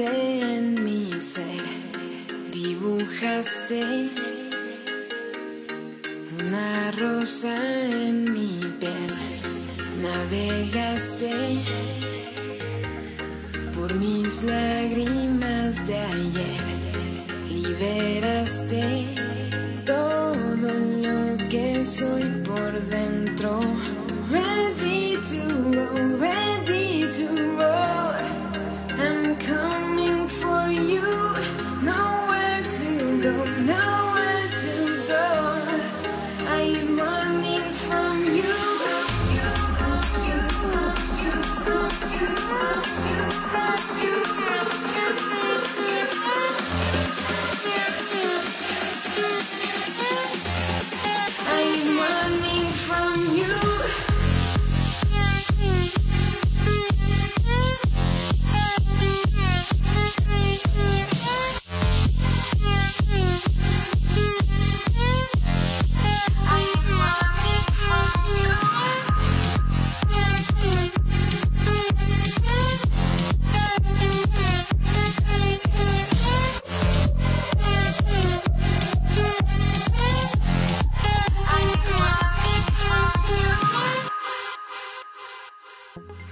day.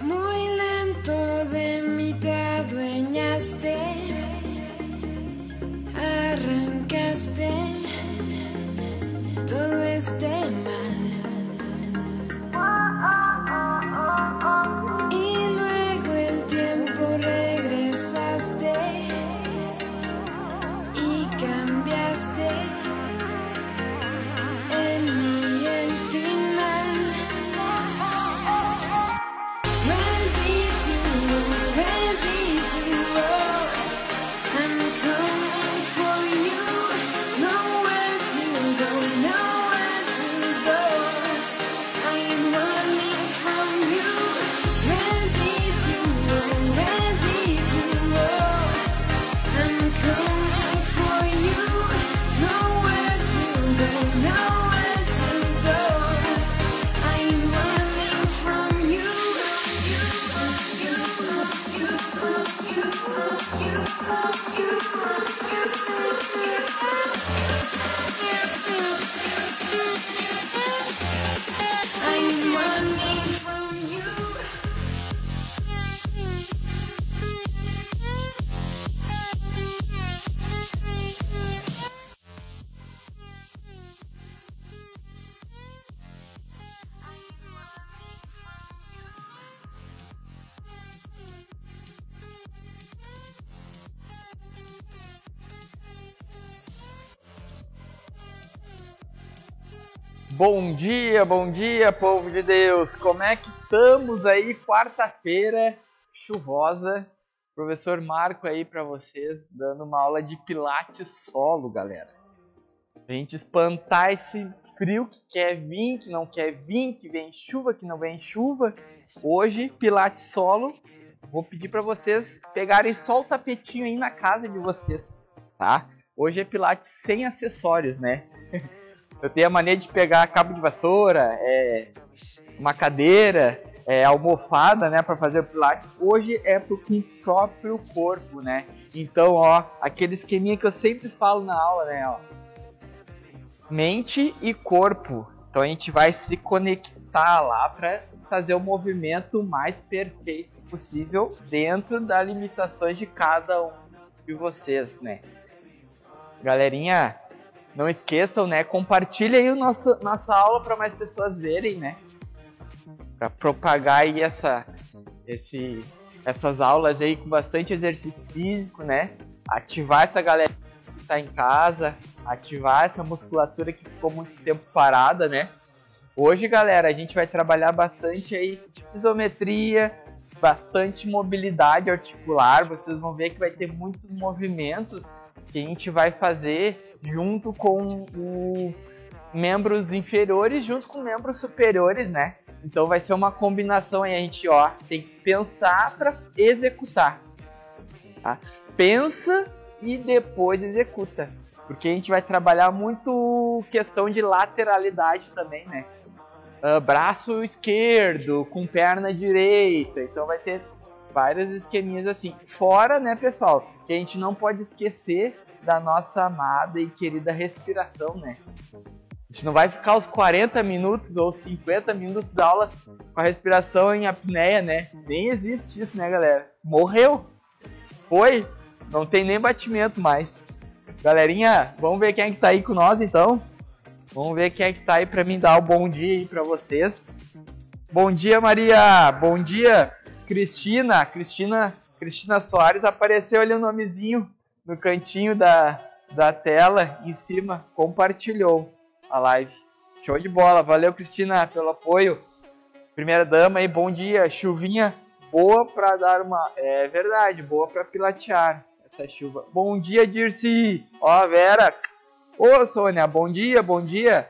More Bom dia, bom dia, povo de Deus! Como é que estamos aí? Quarta-feira chuvosa. Professor Marco aí para vocês, dando uma aula de pilates solo, galera. A gente espantar esse frio que quer vir, que não quer vir, que vem chuva, que não vem chuva. Hoje, pilates solo. Vou pedir para vocês pegarem só o tapetinho aí na casa de vocês, tá? Hoje é pilates sem acessórios, né? Eu tenho a mania de pegar cabo de vassoura, é, uma cadeira, é, almofada, né, para fazer o pilates. Hoje é pro próprio corpo, né? Então, ó, aquele esqueminha que eu sempre falo na aula, né, ó. Mente e corpo. Então a gente vai se conectar lá para fazer o movimento mais perfeito possível dentro das limitações de cada um de vocês, né? Galerinha, não esqueçam, né? Compartilha aí o nosso, nossa aula para mais pessoas verem, né? Para propagar aí essa, esse, essas aulas aí com bastante exercício físico, né? Ativar essa galera que está em casa, ativar essa musculatura que ficou muito tempo parada, né? Hoje, galera, a gente vai trabalhar bastante aí isometria, bastante mobilidade articular. Vocês vão ver que vai ter muitos movimentos que a gente vai fazer junto com o membros inferiores junto com membros superiores, né? Então vai ser uma combinação aí, a gente ó, tem que pensar para executar. Tá? Pensa e depois executa. Porque a gente vai trabalhar muito questão de lateralidade também, né? uh, braço esquerdo com perna direita. Então vai ter vários esqueminhas assim. Fora, né, pessoal, que a gente não pode esquecer da nossa amada e querida respiração, né? A gente não vai ficar os 40 minutos ou 50 minutos da aula com a respiração em apneia, né? Nem existe isso, né, galera? Morreu. Foi. Não tem nem batimento mais. Galerinha, vamos ver quem é que tá aí com nós então. Vamos ver quem é que tá aí para mim dar o bom dia aí para vocês. Bom dia, Maria. Bom dia, Cristina. Cristina, Cristina Soares apareceu ali o nomezinho no cantinho da, da tela em cima, compartilhou a live. Show de bola. Valeu, Cristina, pelo apoio. Primeira dama aí, bom dia. Chuvinha boa para dar uma. É verdade, boa para pilatear essa chuva. Bom dia, Dirce. Ó, Vera. Ô, Sônia, bom dia, bom dia.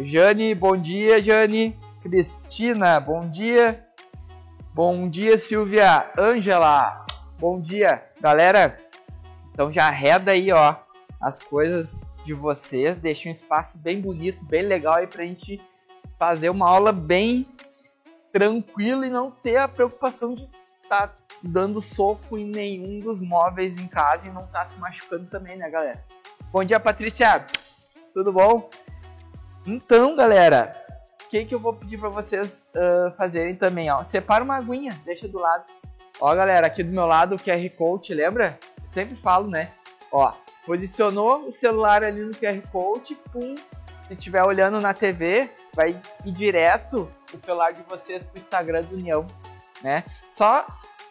Jane, bom dia, Jane. Cristina, bom dia. Bom dia, Silvia. Ângela, bom dia. Galera, então já arreda aí, ó, as coisas de vocês. Deixa um espaço bem bonito, bem legal aí pra gente fazer uma aula bem tranquila e não ter a preocupação de estar tá dando soco em nenhum dos móveis em casa e não tá se machucando também, né, galera? Bom dia, Patrícia. Tudo bom? Então, galera, o que, que eu vou pedir para vocês uh, fazerem também, ó? Separa uma aguinha, deixa do lado. Ó, galera, aqui do meu lado o QR Code, lembra? Sempre falo, né? Ó, posicionou o celular ali no QR Code, pum. Se estiver olhando na TV, vai ir direto o celular de vocês pro Instagram do União, né? Só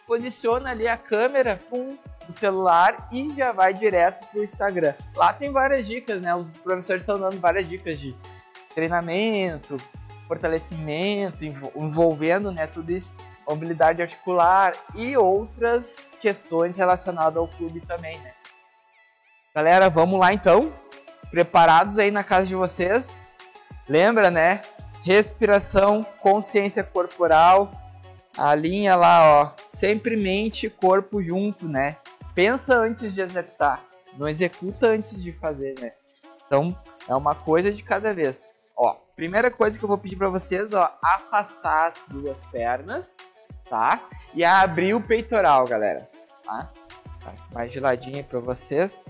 posiciona ali a câmera com o celular e já vai direto pro Instagram. Lá tem várias dicas, né? Os professores estão dando várias dicas de treinamento, fortalecimento, envolvendo, né, tudo isso, mobilidade articular e outras questões relacionadas ao clube também, né? Galera, vamos lá então. Preparados aí na casa de vocês? Lembra, né? Respiração, consciência corporal, a linha lá, ó, sempre mente e corpo junto, né? Pensa antes de executar, não executa antes de fazer, né? Então, é uma coisa de cada vez. Ó, primeira coisa que eu vou pedir para vocês, ó, afastar as duas pernas, tá? E abrir o peitoral, galera, tá? tá mais geladinho aí para vocês.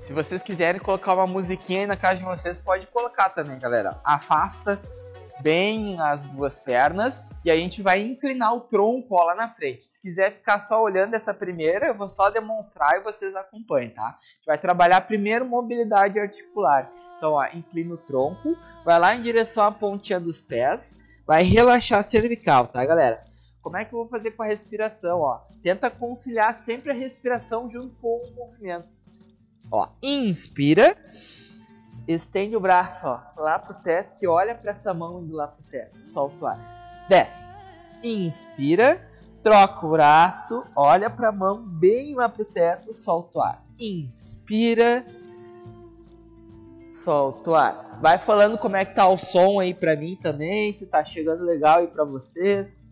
Se vocês quiserem colocar uma musiquinha aí na casa de vocês, pode colocar também, galera. Afasta bem as duas pernas e a gente vai inclinar o tronco lá na frente. Se quiser ficar só olhando essa primeira, eu vou só demonstrar e vocês acompanhem, tá? A gente vai trabalhar primeiro mobilidade articular. Então, ó, inclina o tronco, vai lá em direção à pontinha dos pés, vai relaxar a cervical, tá, galera? Como é que eu vou fazer com a respiração, ó? Tenta conciliar sempre a respiração junto com o movimento. Ó, inspira Estende o braço, ó, lá pro teto e olha para essa mão indo lá pro teto. Solta o ar. Desce. Inspira. Troca o braço, olha para a mão bem lá pro teto, solta o ar. Inspira. Solta o ar. Vai falando como é que tá o som aí para mim também, se tá chegando legal aí para vocês.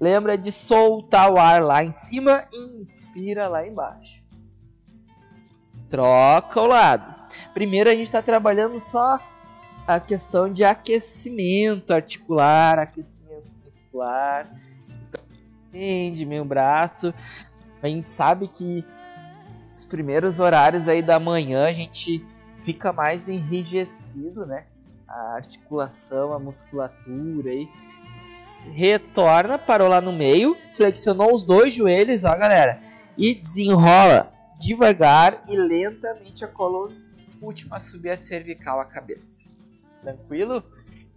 Lembra de soltar o ar lá em cima inspira lá embaixo. Troca o lado. Primeiro a gente está trabalhando só a questão de aquecimento articular, aquecimento muscular. Entende meu braço. A gente sabe que os primeiros horários aí da manhã a gente fica mais enrijecido, né? A articulação, a musculatura aí. Retorna, parou lá no meio, flexionou os dois joelhos, ó galera, e desenrola devagar e lentamente a coluna última a subir a cervical, a cabeça. Tranquilo?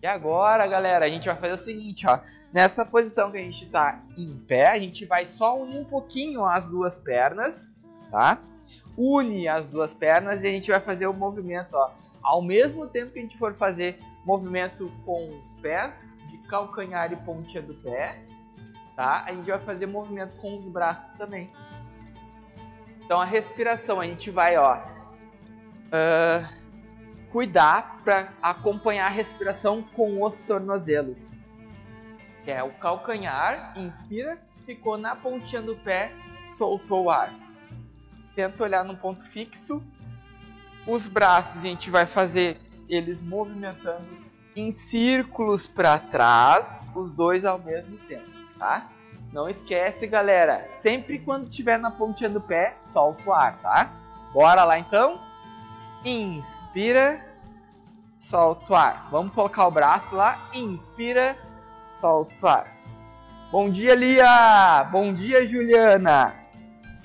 E agora, galera, a gente vai fazer o seguinte, ó. Nessa posição que a gente tá em pé, a gente vai só unir um pouquinho as duas pernas, tá? Une as duas pernas e a gente vai fazer o movimento, ó. Ao mesmo tempo que a gente for fazer movimento com os pés, de calcanhar e pontinha do pé, tá? A gente vai fazer movimento com os braços também. Então a respiração, a gente vai, ó, uh, cuidar para acompanhar a respiração com os tornozelos. Que é o calcanhar, inspira, ficou na pontinha do pé, soltou o ar. Tenta olhar no ponto fixo. Os braços a gente vai fazer eles movimentando em círculos para trás, os dois ao mesmo tempo, tá? Não esquece, galera, sempre quando estiver na pontinha do pé, solta o ar, tá? Bora lá então? Inspira, solta o ar. Vamos colocar o braço lá, inspira, solta o ar. Bom dia, Lia! Bom dia, Juliana!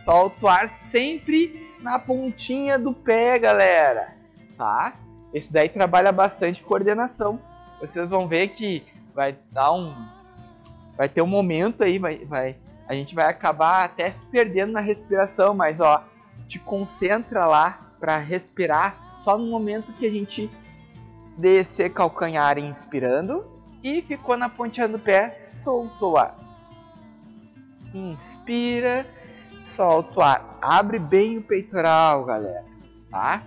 Solta o ar sempre na pontinha do pé, galera, tá? Esse daí trabalha bastante coordenação. Vocês vão ver que vai dar um. Vai ter um momento aí, vai, vai, a gente vai acabar até se perdendo na respiração, mas ó, te concentra lá para respirar só no momento que a gente descer calcanhar inspirando e ficou na pontinha do pé, soltou o ar. Inspira, solta o ar. Abre bem o peitoral, galera, tá?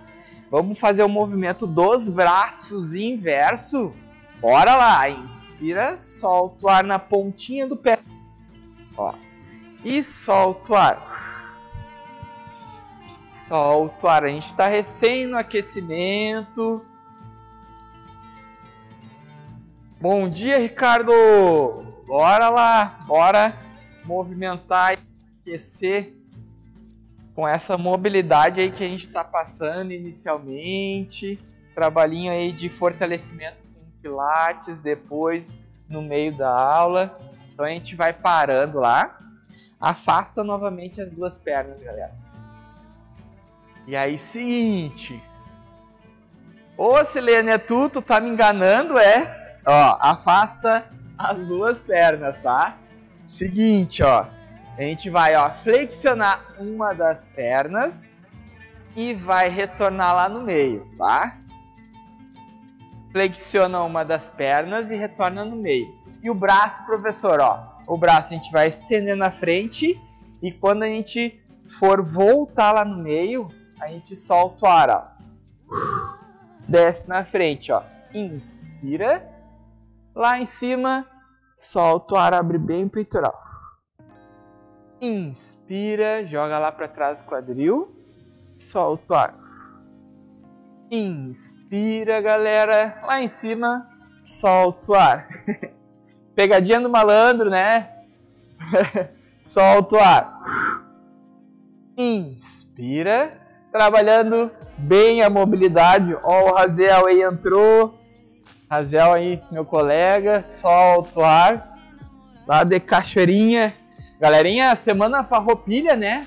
Vamos fazer o movimento dos braços inverso. Bora lá. Inspira, solta o ar na pontinha do pé. Ó. E solta o ar. Solta o ar. A gente está recém no aquecimento. Bom dia, Ricardo. Bora lá. Bora movimentar e aquecer com essa mobilidade aí que a gente está passando inicialmente, trabalhinho aí de fortalecimento com pilates depois no meio da aula. Então a gente vai parando lá, afasta novamente as duas pernas, galera. E aí, seguinte. Ô, Silene, é tu? Tu tá me enganando, é? Ó, afasta as duas pernas, tá? Seguinte, ó. A gente vai ó, flexionar uma das pernas e vai retornar lá no meio, tá? Flexiona uma das pernas e retorna no meio. E o braço, professor, ó. O braço a gente vai estender na frente e quando a gente for voltar lá no meio, a gente solta o ar, ó. Desce na frente, ó. Inspira. Lá em cima, solta o ar, abre bem o peitoral. Inspira, joga lá para trás o quadril. Solta o ar. Inspira, galera. Lá em cima, solta o ar. Pegadinha do malandro, né? solta o ar. Inspira. Trabalhando bem a mobilidade. Ó, o Razel aí entrou. Razel aí, meu colega. Solta o ar. Lá de cachoeirinha. Galerinha, semana farroupilha, né?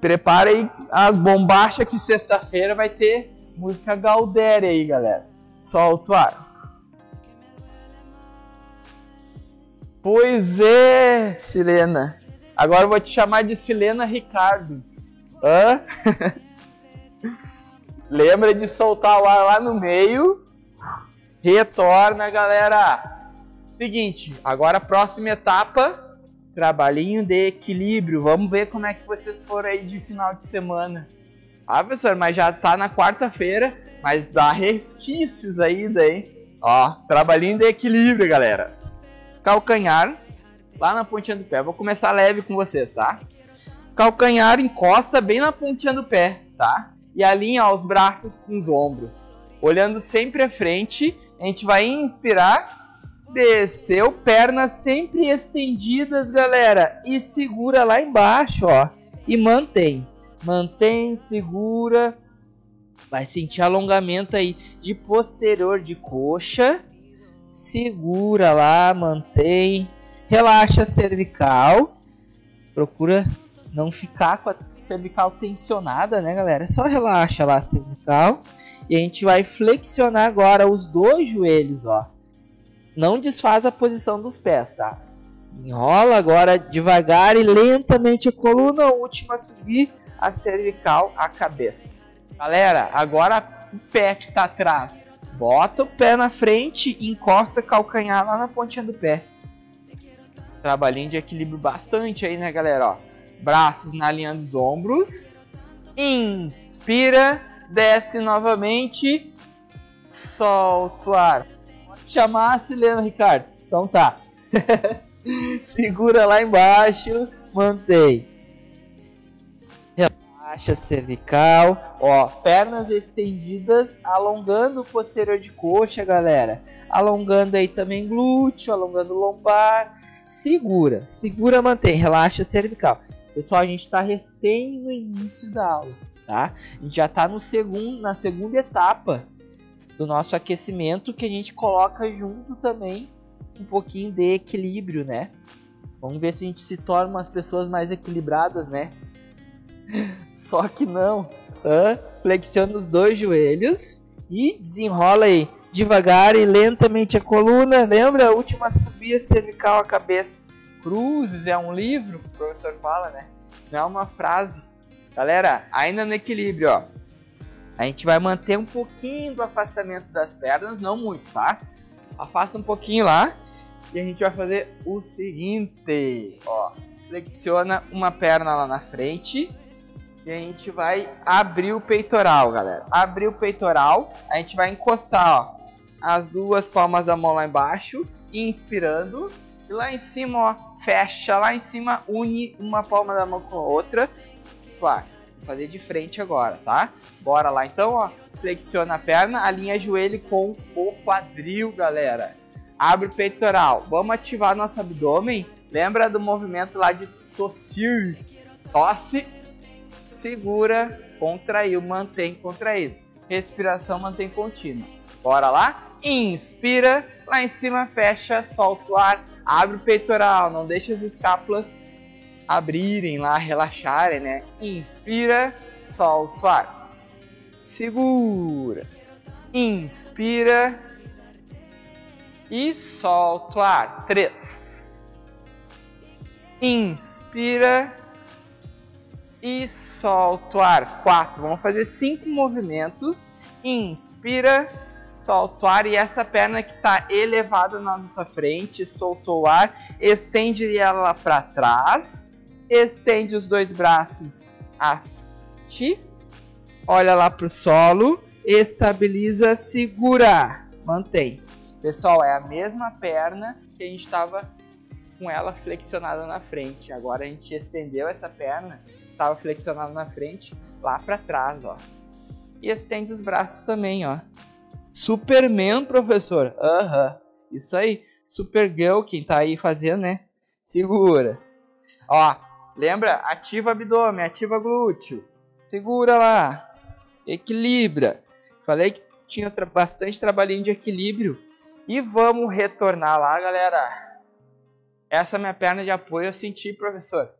Prepara aí as bombachas que sexta-feira vai ter música Galdéria aí, galera. Solta o ar. Pois é, Silena. Agora eu vou te chamar de Silena Ricardo. Hã? Lembra de soltar o ar lá no meio. Retorna, galera. Seguinte, agora a próxima etapa Trabalhinho de equilíbrio. Vamos ver como é que vocês foram aí de final de semana. Ah, professor, mas já tá na quarta-feira, mas dá resquícios ainda, hein? Ó, trabalhinho de equilíbrio, galera. Calcanhar lá na pontinha do pé. Vou começar leve com vocês, tá? Calcanhar encosta bem na pontinha do pé, tá? E alinha os braços com os ombros. Olhando sempre à frente, a gente vai inspirar Desceu, pernas sempre estendidas, galera. E segura lá embaixo, ó. E mantém. Mantém, segura. Vai sentir alongamento aí de posterior de coxa. Segura lá, mantém. Relaxa a cervical. Procura não ficar com a cervical tensionada, né, galera? Só relaxa lá a cervical. E a gente vai flexionar agora os dois joelhos, ó não desfaz a posição dos pés, tá? Enrola agora devagar e lentamente a coluna, a última a subir, a cervical, a cabeça. Galera, agora o pé que tá atrás. Bota o pé na frente e encosta calcanhar lá na pontinha do pé. Trabalhinho de equilíbrio bastante aí, né, galera? Ó, braços na linha dos ombros. Inspira, desce novamente. Solta o ar chamar a Silena, Ricardo. Então tá. Segura lá embaixo, mantém. Relaxa cervical, ó, pernas estendidas, alongando o posterior de coxa, galera. Alongando aí também glúteo, alongando lombar. Segura, segura, mantém, relaxa cervical. Pessoal, a gente está recém no início da aula, tá? A gente já está no segundo, na segunda etapa do nosso aquecimento que a gente coloca junto também um pouquinho de equilíbrio, né? Vamos ver se a gente se torna umas pessoas mais equilibradas, né? Só que não. Hã? Flexiona os dois joelhos e desenrola aí devagar e lentamente a coluna. Lembra? A última subida cervical a cabeça. Cruzes é um livro, o professor fala, né? Não é uma frase. Galera, ainda no equilíbrio, ó. A gente vai manter um pouquinho do afastamento das pernas, não muito, tá? Afasta um pouquinho lá. E a gente vai fazer o seguinte, ó. Flexiona uma perna lá na frente e a gente vai abrir o peitoral, galera. Abrir o peitoral, a gente vai encostar, ó, as duas palmas da mão lá embaixo, inspirando. E lá em cima, ó, fecha lá em cima, une uma palma da mão com a outra. Claro, vou fazer de frente agora, tá? Bora lá então, ó. Flexiona a perna, alinha joelho com o quadril, galera. Abre o peitoral. Vamos ativar nosso abdômen. Lembra do movimento lá de tossir? Tosse segura, contraiu, mantém contraído. Respiração mantém contínua. Bora lá? Inspira, lá em cima fecha, solta o ar, abre o peitoral, não deixa as escápulas abrirem lá, relaxarem, né? Inspira, solta o ar. Segura. Inspira e solta o ar. Três. Inspira e solta o ar. Quatro. Vamos fazer cinco movimentos. Inspira, solta o ar e essa perna que está elevada na nossa frente, soltou o ar, estende ela para trás, estende os dois braços a ti, olha lá para o solo, estabiliza, segura, mantém. Pessoal, é a mesma perna que a gente estava com ela flexionada na frente. Agora a gente estendeu essa perna estava flexionado na frente, lá para trás, ó. E estende os braços também, ó. Superman, professor. Aham. Uhum. Isso aí. Supergirl, quem tá aí fazendo, né? Segura. Ó, lembra? Ativa abdômen, ativa glúteo. Segura lá. Equilibra. Falei que tinha tra bastante trabalhinho de equilíbrio. E vamos retornar lá, galera. Essa minha perna de apoio eu senti, professor.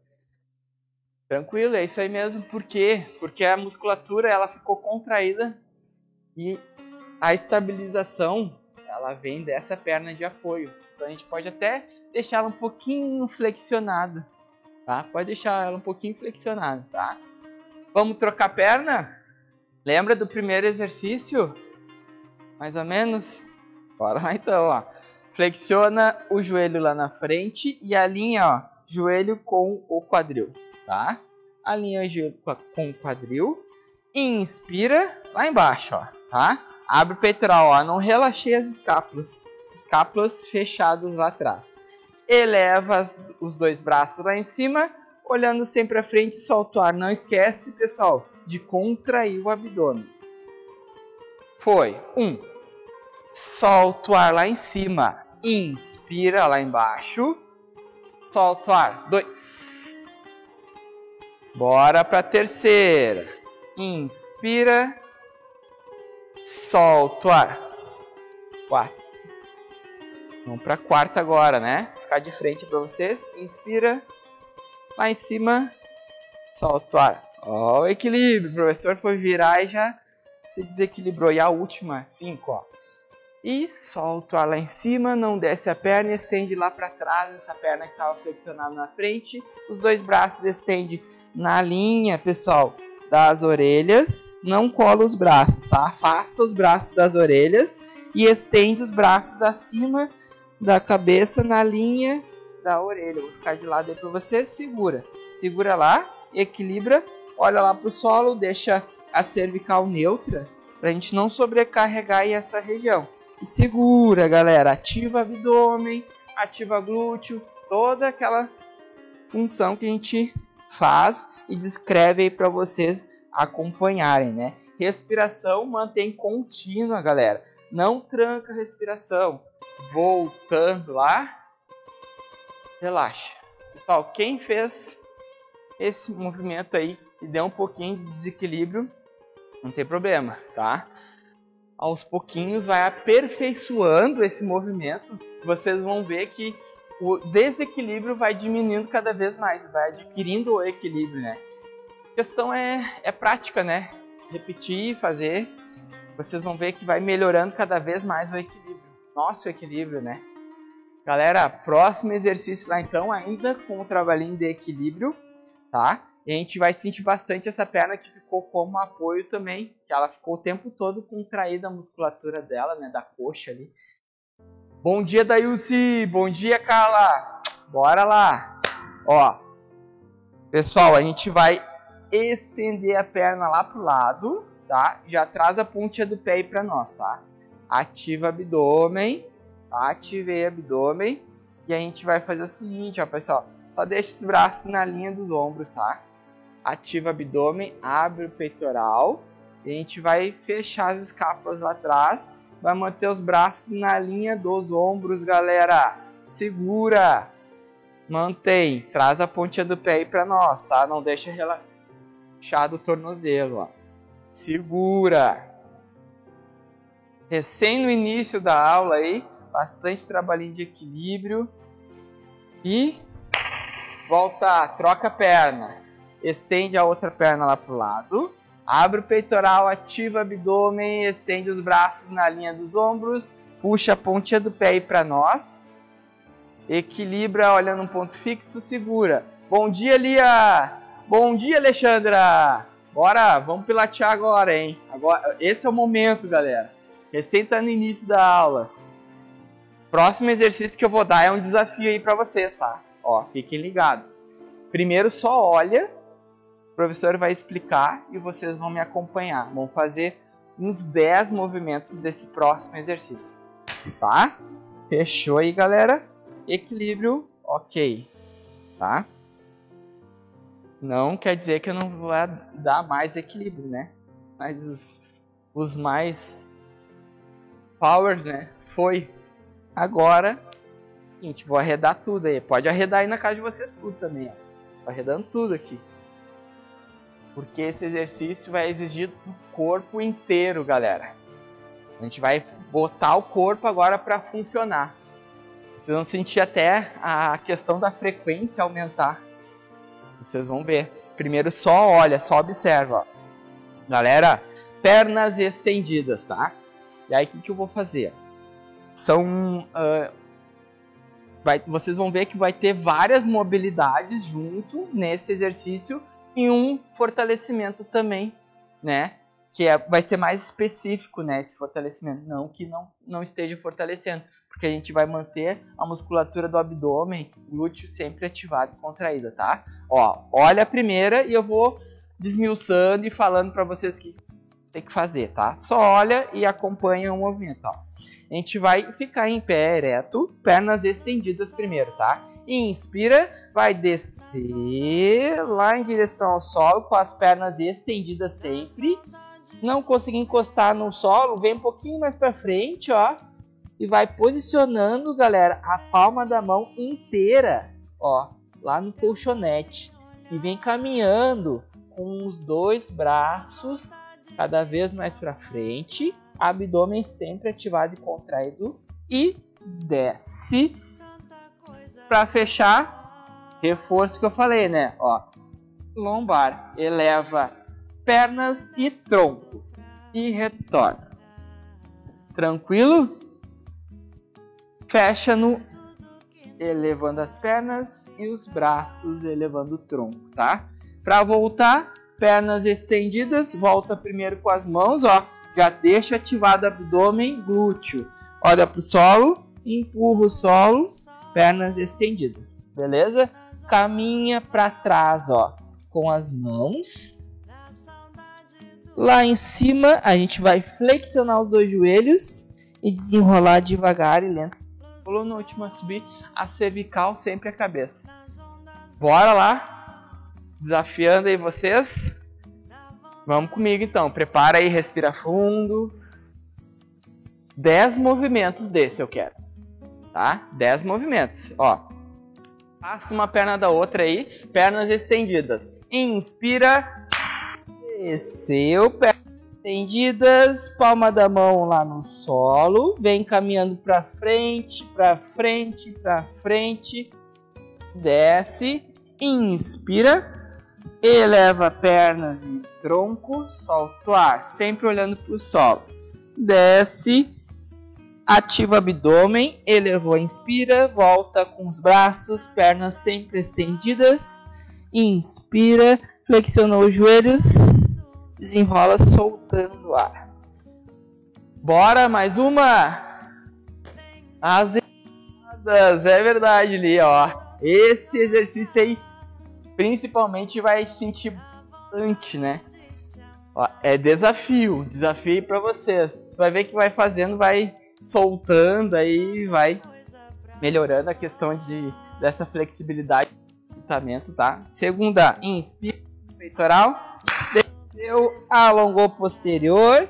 Tranquilo, é isso aí mesmo. Por quê? Porque a musculatura ela ficou contraída e a estabilização ela vem dessa perna de apoio. Então a gente pode até deixar ela um pouquinho flexionada, tá? Pode deixar ela um pouquinho flexionada, tá? Vamos trocar a perna? Lembra do primeiro exercício? Mais ou menos? Bora lá então, ó. Flexiona o joelho lá na frente e alinha, ó, joelho com o quadril tá? Alinha com o quadril. Inspira lá embaixo, ó, tá? Abre o peitoral, ó. Não relaxei as escápulas. Escápulas fechadas lá atrás. Eleva as, os dois braços lá em cima, olhando sempre à frente, solta o ar. Não esquece, pessoal, de contrair o abdômen. Foi. Um. Solta o ar lá em cima. Inspira lá embaixo. Solta o ar. Dois. Bora para a terceira. Inspira. Solta o ar. Quatro. Vamos para a quarta agora, né? Ficar de frente para vocês. Inspira. Lá em cima. Solta o ar. Ó, o equilíbrio. O professor foi virar e já se desequilibrou. E a última, cinco, ó. E solta o ar lá em cima, não desce a perna, estende lá para trás, essa perna que estava flexionada na frente. Os dois braços estende na linha, pessoal, das orelhas. Não cola os braços, tá? Afasta os braços das orelhas e estende os braços acima da cabeça na linha da orelha. Vou ficar de lado aí para você. Segura, segura lá, equilibra, olha lá para o solo, deixa a cervical neutra para a gente não sobrecarregar essa região. E segura, galera. Ativa abdômen, ativa glúteo, toda aquela função que a gente faz e descreve aí para vocês acompanharem, né? Respiração mantém contínua, galera. Não tranca a respiração. Voltando lá. Relaxa. Pessoal, quem fez esse movimento aí e deu um pouquinho de desequilíbrio, não tem problema, tá? Aos pouquinhos vai aperfeiçoando esse movimento. Vocês vão ver que o desequilíbrio vai diminuindo cada vez mais, vai adquirindo o equilíbrio, né? A questão é, é prática, né? Repetir, fazer. Vocês vão ver que vai melhorando cada vez mais o equilíbrio. Nosso equilíbrio, né? Galera, próximo exercício lá então, ainda com o trabalhinho de equilíbrio, tá? E a gente vai sentir bastante essa perna que ficou como apoio também, que ela ficou o tempo todo contraída a musculatura dela, né, da coxa ali. Bom dia, Dailci! Bom dia, Carla! Bora lá! Ó, pessoal, a gente vai estender a perna lá pro lado, tá? Já traz a pontinha do pé aí pra nós, tá? Ativa abdômen, ativei abdômen. E a gente vai fazer o seguinte, ó, pessoal. Só deixa os braços na linha dos ombros, tá? Ativa abdômen, abre o peitoral. E a gente vai fechar as escápulas lá atrás Vai manter os braços na linha dos ombros, galera. Segura. Mantém. Traz a pontinha do pé aí pra nós, tá? Não deixa relaxado o tornozelo, ó. Segura. Recém no início da aula aí, bastante trabalhinho de equilíbrio. E volta, troca a perna. Estende a outra perna lá pro lado. Abre o peitoral, ativa o abdômen, estende os braços na linha dos ombros, puxa a pontinha do pé aí para nós. Equilibra, olhando um ponto fixo, segura. Bom dia, Lia! Bom dia, Alexandra! Bora, vamos pilatear agora, hein? Agora, esse é o momento, galera. Recém tá no início da aula. Próximo exercício que eu vou dar é um desafio aí para vocês, tá? Ó, fiquem ligados. Primeiro só olha professor vai explicar e vocês vão me acompanhar. Vão fazer uns 10 movimentos desse próximo exercício. Tá? Fechou aí, galera? Equilíbrio, ok. Tá? Não quer dizer que eu não vou dar mais equilíbrio, né? Mas os, os mais powers, né? Foi. Agora, gente, vou arredar tudo aí. Pode arredar aí na casa de vocês tudo também, ó. Tô arredando tudo aqui porque esse exercício vai exigir o corpo inteiro, galera. A gente vai botar o corpo agora para funcionar. Vocês vão sentir até a questão da frequência aumentar. Vocês vão ver. Primeiro só olha, só observa. Galera, pernas estendidas, tá? E aí o que, que eu vou fazer? São. Uh, vai, vocês vão ver que vai ter várias mobilidades junto nesse exercício e um fortalecimento também, né? Que é, vai ser mais específico, né? Esse fortalecimento, não que não, não esteja fortalecendo, porque a gente vai manter a musculatura do abdômen, glúteo sempre ativado e contraída, tá? Ó, olha a primeira e eu vou desmiuçando e falando para vocês que tem que fazer, tá? Só olha e acompanha o movimento, ó. A gente vai ficar em pé ereto, pernas estendidas primeiro, tá? Inspira, vai descer lá em direção ao solo com as pernas estendidas sempre. Não conseguir encostar no solo, vem um pouquinho mais para frente, ó. E vai posicionando, galera, a palma da mão inteira, ó, lá no colchonete. E vem caminhando com os dois braços cada vez mais para frente abdômen sempre ativado e contraído e desce. Para fechar, reforço que eu falei, né? Ó, lombar, eleva pernas e tronco e retorna. Tranquilo? Fecha no elevando as pernas e os braços elevando o tronco, tá? Para voltar, pernas estendidas, volta primeiro com as mãos, ó já deixa ativado abdômen glúteo. Olha para o solo, empurra o solo, pernas estendidas, beleza? Caminha para trás, ó, com as mãos. Lá em cima, a gente vai flexionar os dois joelhos e desenrolar devagar e lento. Pulou no último a subir, a cervical sempre a cabeça. Bora lá. Desafiando aí vocês. Vamos comigo então. Prepara aí, respira fundo. 10 movimentos desse eu quero. Tá? 10 movimentos. Ó. Passa uma perna da outra aí. Pernas estendidas. Inspira. Desceu. Pernas estendidas. Palma da mão lá no solo. Vem caminhando para frente, para frente, para frente. Desce. Inspira. Eleva pernas e tronco. Solta o ar. Sempre olhando para o solo. Desce Ativa o abdômen, elevou, inspira, volta com os braços, pernas sempre estendidas. Inspira, flexionou os joelhos, desenrola soltando o ar. Bora, mais uma. As é verdade ali, ó. Esse exercício aí principalmente vai sentir bastante, né? É desafio, desafio para vocês. Vai ver que vai fazendo, vai soltando aí vai melhorando a questão de dessa flexibilidade do tá? Segunda, inspira peitoral, desceu, alongou posterior,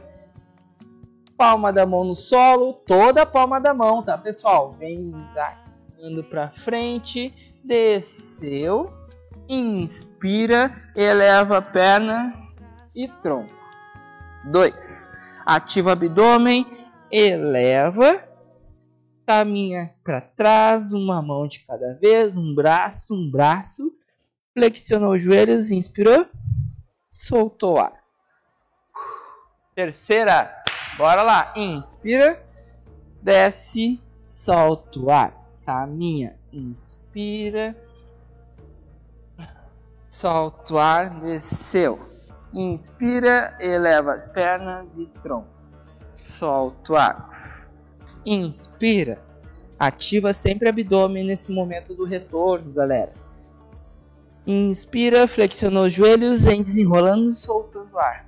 palma da mão no solo, toda a palma da mão, tá, pessoal? Vem indo para frente, desceu, inspira, eleva pernas e tronco. 2. Ativa o abdômen, eleva, caminha para trás, uma mão de cada vez, um braço, um braço, flexionou os joelhos, inspirou, soltou o ar. Terceira, bora lá, inspira, desce, solta o ar, caminha, inspira, solta o ar, desceu, inspira, eleva as pernas e tronco solta o ar. Inspira. Ativa sempre o abdômen nesse momento do retorno, galera. Inspira, flexiona os joelhos, vem desenrolando, soltando o ar.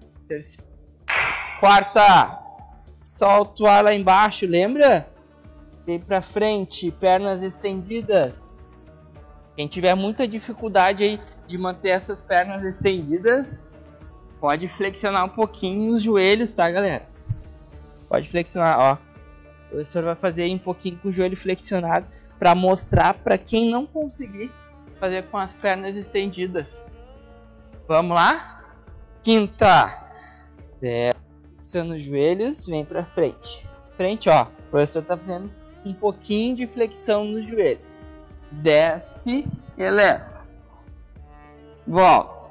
Quarta. Solta o ar lá embaixo, lembra? Vem para frente, pernas estendidas. Quem tiver muita dificuldade aí de manter essas pernas estendidas, pode flexionar um pouquinho os joelhos, tá, galera? Pode flexionar, ó. O professor vai fazer um pouquinho com o joelho flexionado para mostrar para quem não conseguir fazer com as pernas estendidas. Vamos lá? Quinta. É, flexiona os joelhos, vem para frente. Frente, ó. O professor tá fazendo um pouquinho de flexão nos joelhos. Desce, eleva. Volta.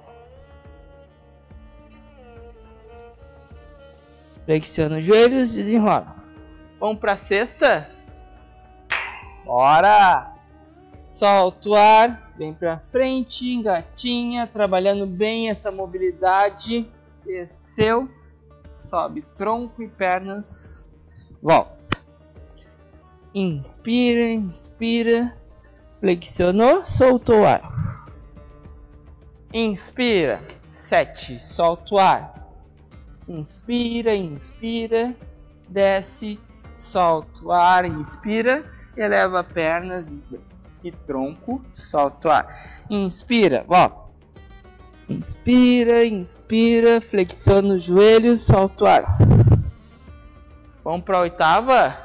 Flexiona os joelhos, desenrola. Vamos para a sexta? Bora! Solta o ar, vem para frente, engatinha, trabalhando bem essa mobilidade. Desceu, sobe tronco e pernas. Volta. Inspira, inspira. Flexionou, soltou o ar. Inspira. Sete, solta o ar. Inspira, inspira, desce, solta o ar, inspira, eleva pernas e, tronco, solta o ar. Inspira, ó. Inspira, inspira, flexiona os joelhos, solta o ar. Vamos para a oitava?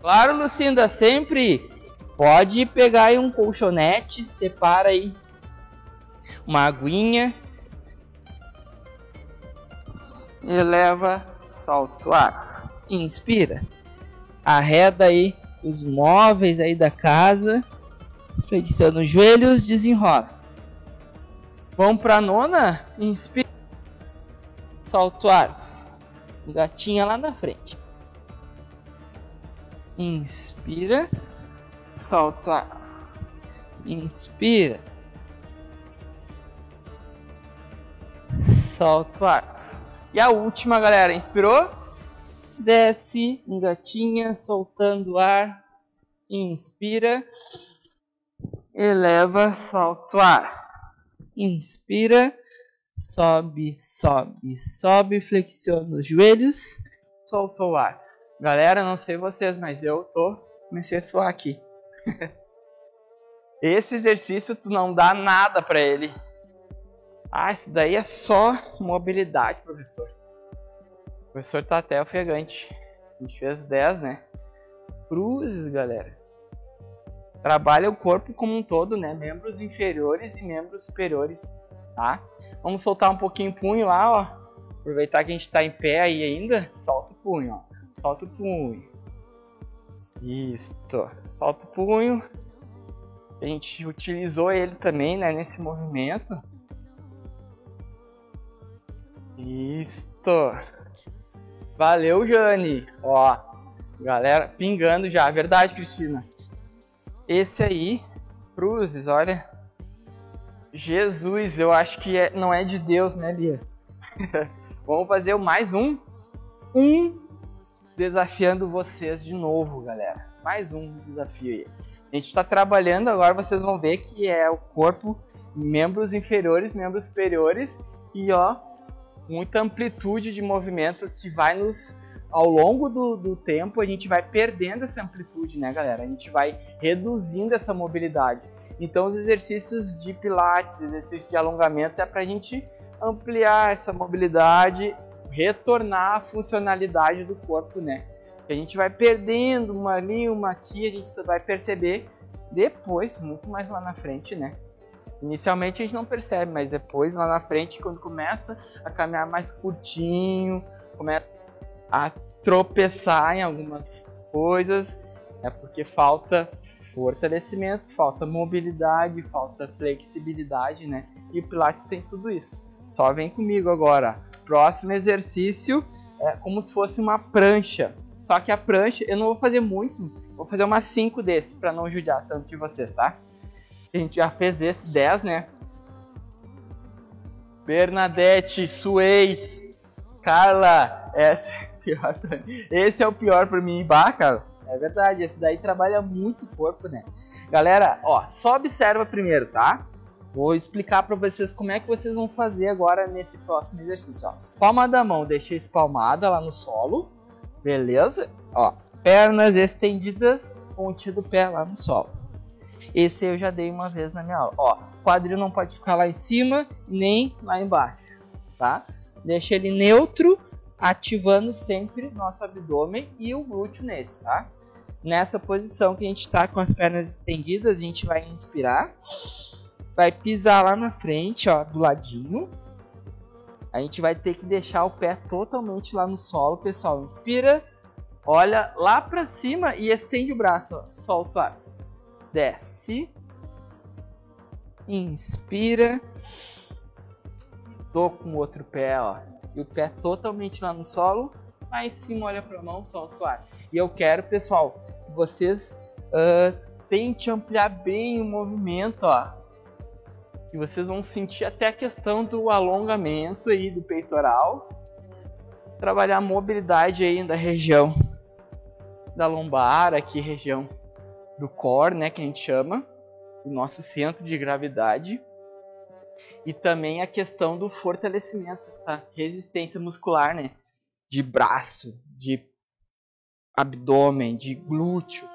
Claro, Lucinda, sempre pode pegar aí um colchonete, separa aí uma aguinha, eleva, solta o ar. Inspira. Arreda aí os móveis aí da casa. Flexiona os joelhos, desenrola. Vamos para a nona. Inspira. Solta o ar. Gatinha lá na frente. Inspira. Solta o ar. Inspira. Solta o ar. E a última, galera, inspirou? Desce, engatinha, soltando o ar. Inspira. Eleva, solta o ar. Inspira. Sobe, sobe, sobe, flexiona os joelhos. Solta o ar. Galera, não sei vocês, mas eu tô comecei a suar aqui. Esse exercício tu não dá nada para ele. Ah, isso daí é só mobilidade, professor. O professor tá até ofegante. A gente fez 10, né? Cruzes, galera. Trabalha o corpo como um todo, né? Membros inferiores e membros superiores, tá? Vamos soltar um pouquinho o punho lá, ó. Aproveitar que a gente tá em pé aí ainda. Solta o punho, ó. Solta o punho. Isto. Solta o punho. A gente utilizou ele também, né, nesse movimento. Isto. Valeu, Jane. Ó, galera, pingando já. Verdade, Cristina. Esse aí, cruzes, olha. Jesus, eu acho que é, não é de Deus, né, Lia? Vamos fazer mais um. Um desafiando vocês de novo, galera. Mais um desafio aí. A gente está trabalhando agora, vocês vão ver que é o corpo, membros inferiores, membros superiores e ó, muita amplitude de movimento que vai nos ao longo do, do, tempo a gente vai perdendo essa amplitude, né, galera? A gente vai reduzindo essa mobilidade. Então, os exercícios de pilates, exercícios de alongamento é para a gente ampliar essa mobilidade, retornar a funcionalidade do corpo, né? Que a gente vai perdendo uma ali, uma aqui, a gente só vai perceber depois, muito mais lá na frente, né? Inicialmente a gente não percebe, mas depois lá na frente, quando começa a caminhar mais curtinho, começa a tropeçar em algumas coisas, é porque falta fortalecimento, falta mobilidade, falta flexibilidade, né? E o Pilates tem tudo isso. Só vem comigo agora. Próximo exercício é como se fosse uma prancha. Só que a prancha, eu não vou fazer muito, vou fazer umas 5 desses para não judiar tanto de vocês, tá? A gente já fez esse 10, né? Bernadette, Suei, Carla, esse, esse é o pior para mim. Bah, cara, é verdade, esse daí trabalha muito o corpo, né? Galera, ó, só observa primeiro, tá? Vou explicar para vocês como é que vocês vão fazer agora nesse próximo exercício, ó. Palma da mão, deixa espalmada lá no solo, beleza? Ó, pernas estendidas, pontinha do pé lá no solo. Esse eu já dei uma vez na minha aula. Ó, quadril não pode ficar lá em cima nem lá embaixo, tá? Deixa ele neutro, ativando sempre nosso abdômen e o glúteo nesse, tá? Nessa posição que a gente está com as pernas estendidas, a gente vai inspirar, vai pisar lá na frente, ó, do ladinho. A gente vai ter que deixar o pé totalmente lá no solo, pessoal. Inspira, olha lá para cima e estende o braço, ó. solta o ar desce, inspira, dou com o outro pé, ó, e o pé totalmente lá no solo, lá em cima olha para a mão, solta o ar. E eu quero, pessoal, que vocês uh, tentem ampliar bem o movimento, ó, que vocês vão sentir até a questão do alongamento aí do peitoral, trabalhar a mobilidade aí da região da lombar, aqui região do core, né, que a gente chama, o nosso centro de gravidade, e também a questão do fortalecimento, essa resistência muscular, né, de braço, de abdômen, de glúteo.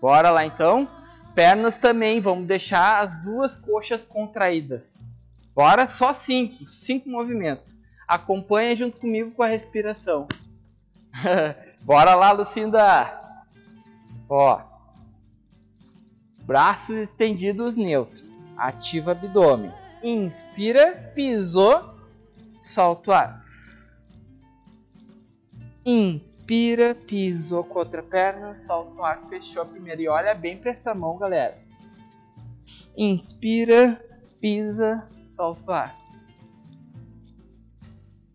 Bora lá então? Pernas também, vamos deixar as duas coxas contraídas. Bora, só cinco, cinco movimentos. Acompanha junto comigo com a respiração. Bora lá, Lucinda. Ó, Braços estendidos neutro. Ativa abdômen. Inspira, pisou, solta o ar. Inspira, pisou com outra perna, solta o ar, fechou a primeira. E olha bem para essa mão, galera. Inspira, pisa, solta o ar.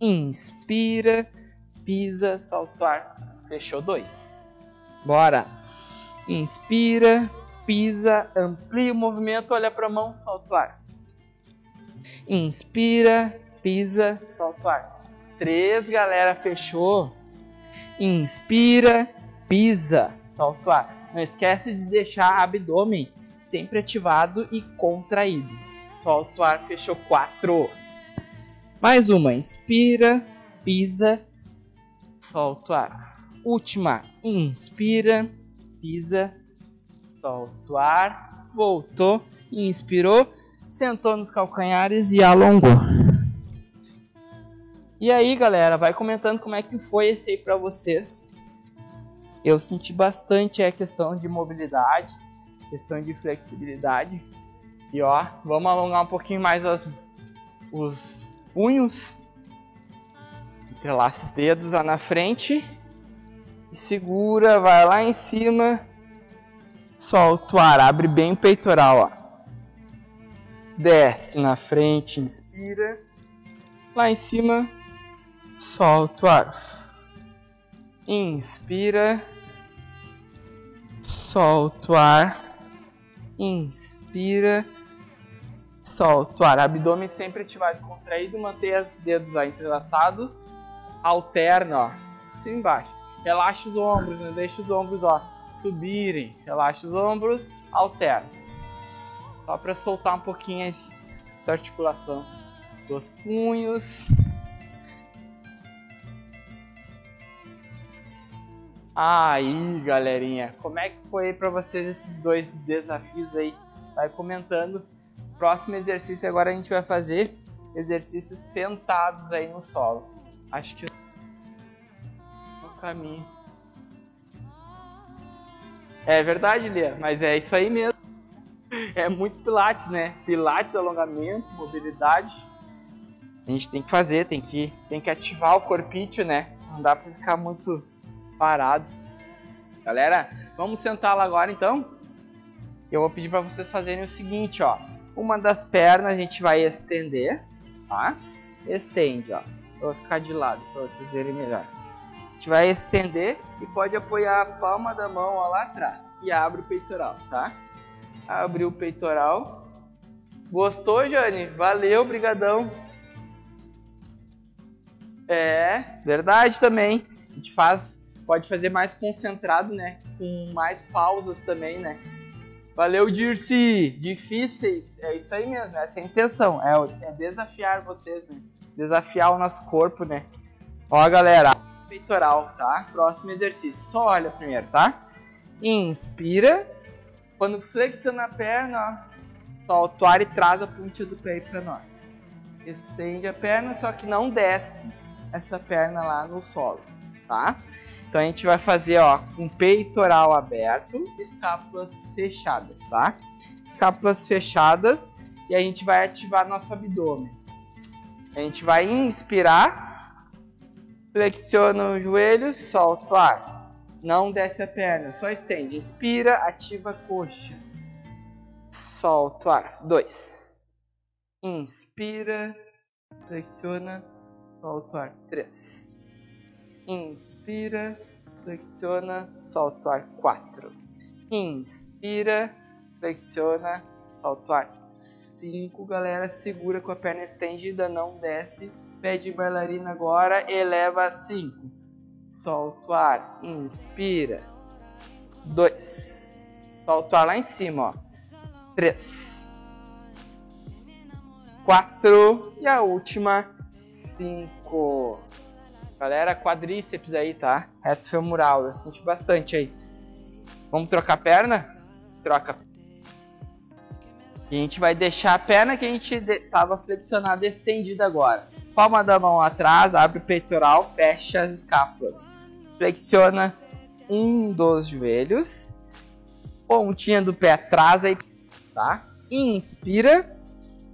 Inspira, pisa, solta o ar. Fechou dois. Bora. Inspira, pisa, amplia o movimento, olha para a mão, solta o ar. Inspira, pisa, solta o ar. Três, galera, fechou. Inspira, pisa, solta o ar. Não esquece de deixar abdômen sempre ativado e contraído. Solta o ar, fechou quatro. Mais uma, inspira, pisa, solta o ar. Última, inspira, pisa, solta o ar, voltou, inspirou, sentou nos calcanhares e alongou. E aí, galera, vai comentando como é que foi esse aí para vocês. Eu senti bastante a questão de mobilidade, questão de flexibilidade. E ó, vamos alongar um pouquinho mais os, os punhos. Entrelaça os dedos lá na frente. E segura, vai lá em cima. Solta o ar, abre bem o peitoral, ó. Desce na frente, inspira. Lá em cima, solta o ar. Inspira. Solta o ar. Inspira. Solta o ar. Abdômen sempre ativado, contraído. Manter os dedos ó, entrelaçados. Alterna, ó. E embaixo. Relaxa os ombros, não deixa os ombros, ó, subirem. Relaxa os ombros, alterna. Só para soltar um pouquinho essa articulação dos punhos. Aí, galerinha, como é que foi para vocês esses dois desafios aí? Vai comentando. Próximo exercício agora a gente vai fazer exercícios sentados aí no solo. Acho que no caminho. É verdade, Lia, mas é isso aí mesmo. É muito pilates, né? Pilates, alongamento, mobilidade. A gente tem que fazer, tem que, tem que ativar o corpício, né? Não dá pra ficar muito parado. Galera, vamos sentar lá agora então? Eu vou pedir para vocês fazerem o seguinte, ó. Uma das pernas a gente vai estender, tá? Estende, ó. Eu vou ficar de lado para vocês verem melhor. Gente vai estender e pode apoiar a palma da mão ó, lá atrás. E abre o peitoral, tá? Abre o peitoral. Gostou, Jane? Valeu, brigadão. É, verdade também. A gente faz pode fazer mais concentrado, né? Com mais pausas também, né? Valeu, Dirce! Difíceis, é isso aí mesmo, essa é a intenção, é, é desafiar vocês, né? Desafiar o nosso corpo, né? Ó, galera, peitoral, tá? Próximo exercício, só olha primeiro, tá? Inspira, quando flexiona a perna, ó, solta o ar e traz a pontinha do pé para nós. Estende a perna, só que não desce essa perna lá no solo, tá? Então a gente vai fazer, ó, um peitoral aberto, escápulas fechadas, tá? Escápulas fechadas e a gente vai ativar nosso abdômen. A gente vai inspirar, flexiona o joelho, solta o ar. Não desce a perna, só estende. Inspira, ativa a coxa. Solta o ar. Dois. Inspira, flexiona, solta o ar. Três Inspira, flexiona, solta o ar 4. Inspira, flexiona, solta o ar 5, galera. Segura com a perna estendida, não desce. Pé de bailarina agora, eleva 5. Solta o ar, inspira. 2. Solta o ar lá em cima, ó. 3. 4. E a última, 5. Galera, quadríceps aí, tá? Reto femoral, eu senti bastante aí. Vamos trocar a perna? Troca. E a gente vai deixar a perna que a gente estava flexionada estendida agora. Palma da mão atrás, abre o peitoral, fecha as escápulas. Flexiona um dos joelhos. Pontinha do pé atrás aí, tá? Inspira.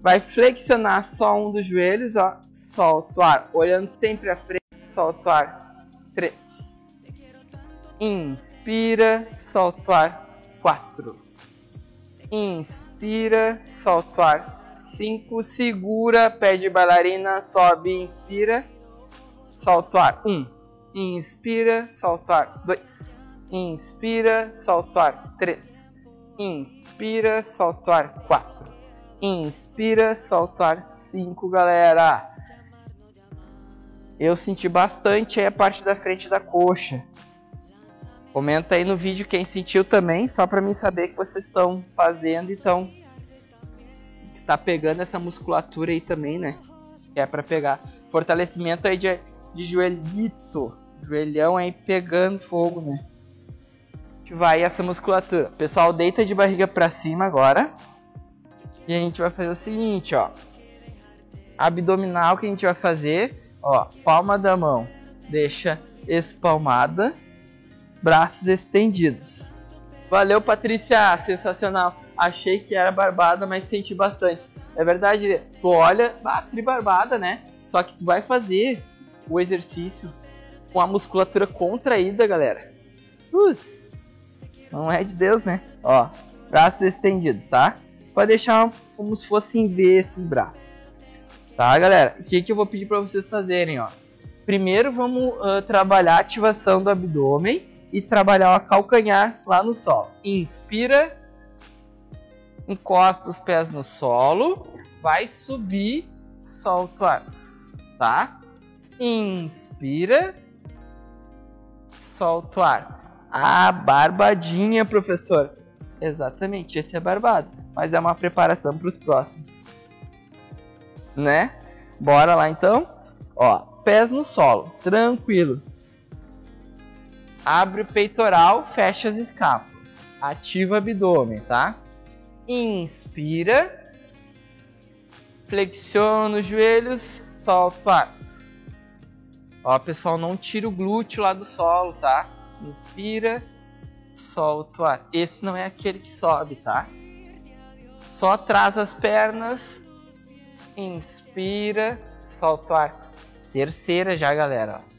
Vai flexionar só um dos joelhos, ó. Solta o ar, olhando sempre à frente solta o ar. 3. Inspira, solta o ar. 4. Inspira, solta o ar. 5. Segura, pé de bailarina, sobe, inspira, solta o ar. 1. Inspira, solta o ar. 2. Inspira, solta o ar. 3. Inspira, solta o ar. 4. Inspira, solta o ar. 5, galera. Eu senti bastante aí a parte da frente da coxa. Comenta aí no vídeo quem sentiu também, só para mim saber que vocês estão fazendo, então tá pegando essa musculatura aí também, né? É para pegar fortalecimento aí de, de joelhito, joelhão aí pegando fogo, né? Vai essa musculatura. Pessoal, deita de barriga para cima agora. E a gente vai fazer o seguinte, ó. Abdominal que a gente vai fazer, ó, palma da mão, deixa espalmada, braços estendidos. Valeu, Patrícia, sensacional. Achei que era barbada, mas senti bastante. É verdade, tu olha, ah, tribarbada, né? Só que tu vai fazer o exercício com a musculatura contraída, galera. Us, não é de Deus, né? Ó, braços estendidos, tá? Pode deixar como se fossem V esses braços. Tá, galera? O que, que eu vou pedir para vocês fazerem, ó? Primeiro vamos uh, trabalhar a ativação do abdômen e trabalhar o calcanhar lá no solo. Inspira, encosta os pés no solo, vai subir, solta o ar, tá? Inspira, solta o ar. Ah, barbadinha, professor. Exatamente, esse é barbado, mas é uma preparação para os próximos. Né? Bora lá então. Ó, pés no solo, tranquilo. Abre o peitoral, fecha as escápulas. Ativa o abdômen, tá? Inspira. Flexiona os joelhos, solta o ar. Ó, pessoal, não tira o glúteo lá do solo, tá? Inspira, solta o ar. Esse não é aquele que sobe, tá? Só traz as pernas, inspira, solta o ar. Terceira já, galera. Ó.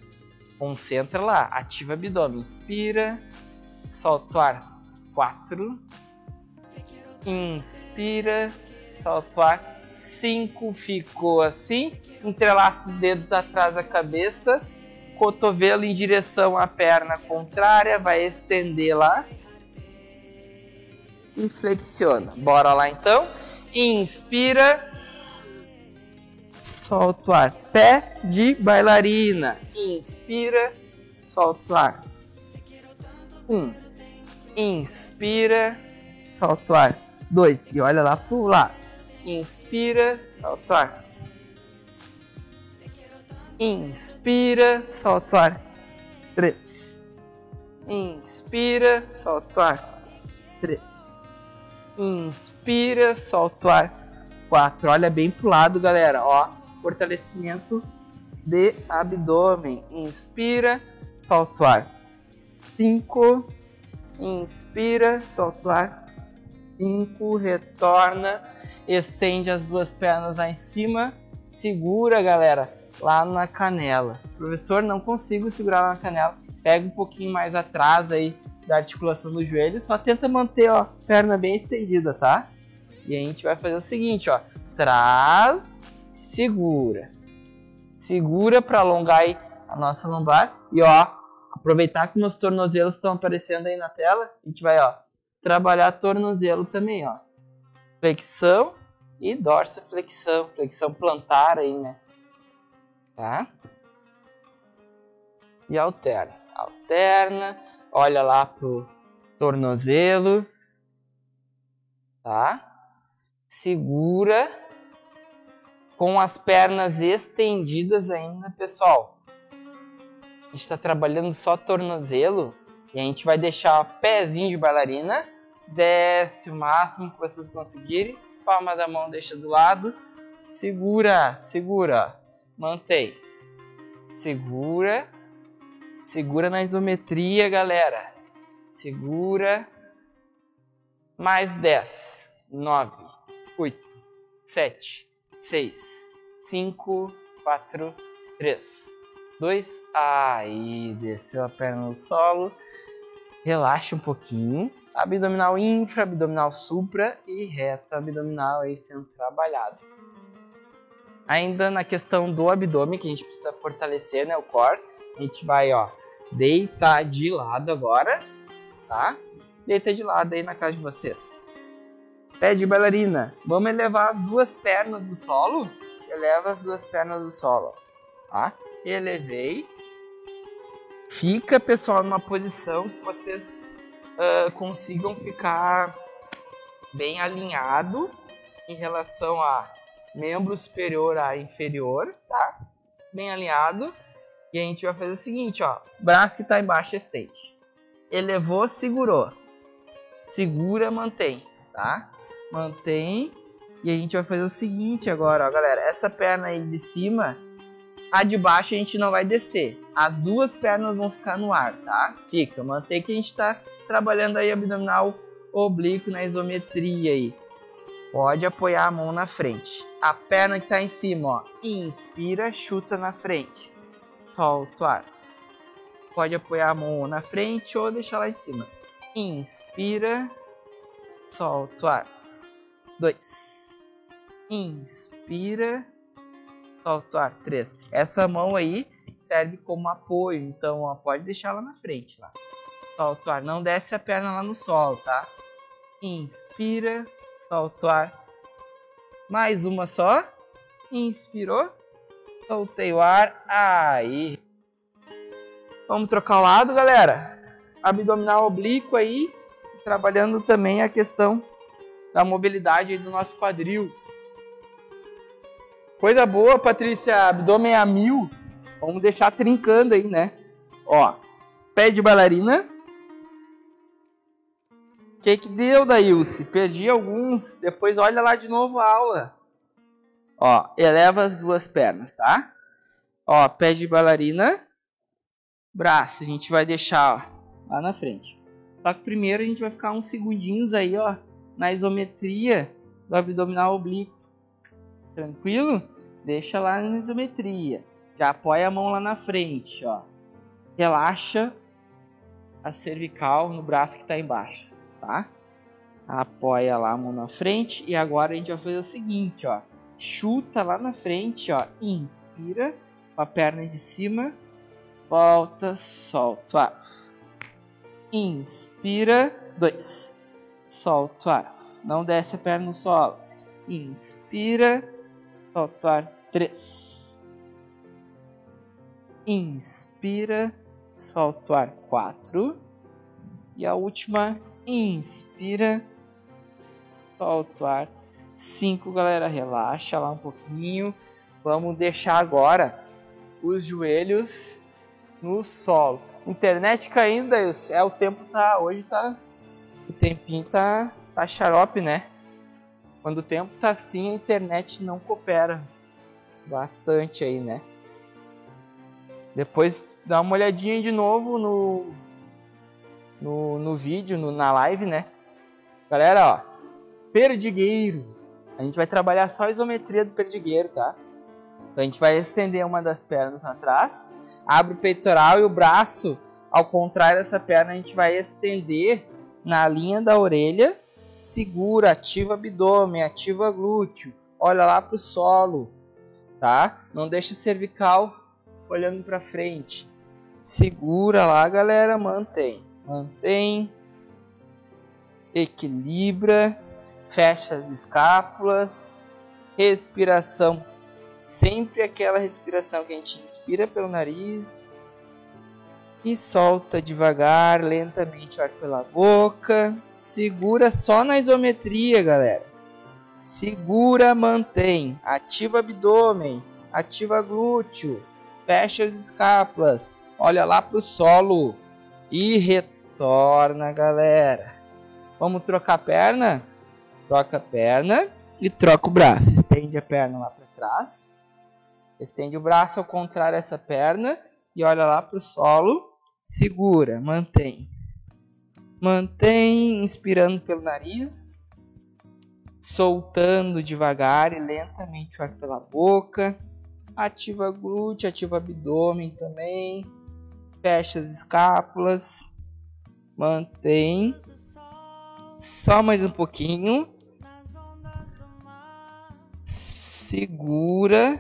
Concentra lá, ativa o abdômen. Inspira, solta o ar. Quatro. Inspira, solta o ar. Cinco. Ficou assim. Entrelaça os dedos atrás da cabeça. Cotovelo em direção à perna contrária. Vai estender lá. E flexiona. Bora lá então. Inspira solta o ar. Pé de bailarina. Inspira, solta o ar. Um. Inspira, solta o ar. Dois. E olha lá pro lado. Inspira, solta o ar. Inspira, solta o ar. Três. Inspira, solta o ar. Três. Inspira, solta o ar. Quatro. Olha bem pro lado, galera. Ó, fortalecimento de abdômen. Inspira, solta o ar. 5. Inspira, solta o ar. 5. Retorna. Estende as duas pernas lá em cima. Segura, galera, lá na canela. Professor, não consigo segurar lá na canela. Pega um pouquinho mais atrás aí da articulação do joelho. Só tenta manter, ó, perna bem estendida, tá? E a gente vai fazer o seguinte, ó. Traz, segura. Segura para alongar a nossa lombar. E ó, aproveitar que meus tornozelos estão aparecendo aí na tela, a gente vai ó, trabalhar tornozelo também, ó. Flexão e dorsiflexão, flexão plantar aí, né? Tá? E alterna. Alterna, olha lá pro tornozelo. Tá? Segura com as pernas estendidas ainda, pessoal. A gente está trabalhando só tornozelo e a gente vai deixar pezinho de bailarina. Desce o máximo que vocês conseguirem. Palma da mão deixa do lado. Segura, segura. Mantém. Segura. Segura na isometria, galera. Segura. Mais 10, 9, 8, 7, 6, 5, 4, 3, 2. Aí, desceu a perna no solo. Relaxa um pouquinho. Abdominal infra, abdominal supra e reta abdominal aí sendo trabalhado. Ainda na questão do abdômen, que a gente precisa fortalecer, né, o core, a gente vai, ó, deitar de lado agora, tá? Deita de lado aí na casa de vocês. Pé de bailarina. Vamos elevar as duas pernas do solo. Eleva as duas pernas do solo. Tá? Elevei. Fica, pessoal, numa posição que vocês uh, consigam ficar bem alinhado em relação a membro superior a inferior, tá? Bem alinhado. E a gente vai fazer o seguinte, ó. Braço que tá embaixo estende. Elevou, segurou. Segura, mantém, tá? Mantém, E a gente vai fazer o seguinte agora, ó, galera. Essa perna aí de cima, a de baixo a gente não vai descer. As duas pernas vão ficar no ar, tá? Fica, mantém que a gente tá trabalhando aí abdominal oblíquo na isometria aí. Pode apoiar a mão na frente. A perna que tá em cima, ó. Inspira, chuta na frente. Solta o ar. Pode apoiar a mão na frente ou deixar lá em cima. Inspira, solta o ar. Dois. Inspira, solta o ar. Três. Essa mão aí serve como apoio, então ó, pode deixar lá na frente, lá. Solta o ar. Não desce a perna lá no solo, tá? Inspira, solta o ar. Mais uma só. Inspirou, soltei o ar. Aí. Vamos trocar o lado, galera. Abdominal oblíquo aí, trabalhando também a questão da mobilidade do nosso quadril. Coisa boa, Patrícia, abdômen a mil. Vamos deixar trincando aí, né? Ó, pé de bailarina. O que que deu, Daílce? Perdi alguns. Depois olha lá de novo a aula. Ó, eleva as duas pernas, tá? Ó, pé de bailarina. Braço, a gente vai deixar ó, lá na frente. Só que primeiro a gente vai ficar uns segundinhos aí, ó, na isometria do abdominal oblíquo. Tranquilo? Deixa lá na isometria. Já apoia a mão lá na frente, ó. Relaxa a cervical no braço que está embaixo, tá? Apoia lá a mão na frente e agora a gente vai fazer o seguinte, ó. Chuta lá na frente, ó. Inspira com a perna de cima, volta, solta. Inspira, dois. Solta o ar. Não desce a perna no solo. Inspira, solta o ar. Três. Inspira, solta o ar. Quatro. E a última, inspira, solta o ar. Cinco, galera. Relaxa lá um pouquinho. Vamos deixar agora os joelhos no solo. Internet caindo, é o tempo tá hoje tá o tempinho tá tá xarope, né? Quando o tempo tá assim, a internet não coopera bastante aí, né? Depois dá uma olhadinha de novo no no, no vídeo, no, na live, né? Galera, ó, perdigueiro. A gente vai trabalhar só a isometria do perdigueiro, tá? Então a gente vai estender uma das pernas atrás, abre o peitoral e o braço ao contrário dessa perna, a gente vai estender na linha da orelha, segura, ativa abdômen, ativa glúteo, olha lá pro solo, tá? Não deixa cervical olhando para frente. Segura lá, galera, mantém. Mantém. Equilibra, fecha as escápulas. Respiração. Sempre aquela respiração que a gente inspira pelo nariz, e solta devagar, lentamente o ar pela boca. Segura só na isometria, galera. Segura, mantém. Ativa abdômen, ativa glúteo, fecha as escápulas. Olha lá pro solo e retorna, galera. Vamos trocar a perna? Troca a perna e troca o braço. Estende a perna lá para trás. Estende o braço ao contrário essa perna e olha lá pro solo segura, mantém. Mantém inspirando pelo nariz, soltando devagar e lentamente o ar pela boca. Ativa glúteo, ativa abdômen também. Fecha as escápulas. Mantém. Só mais um pouquinho. Segura.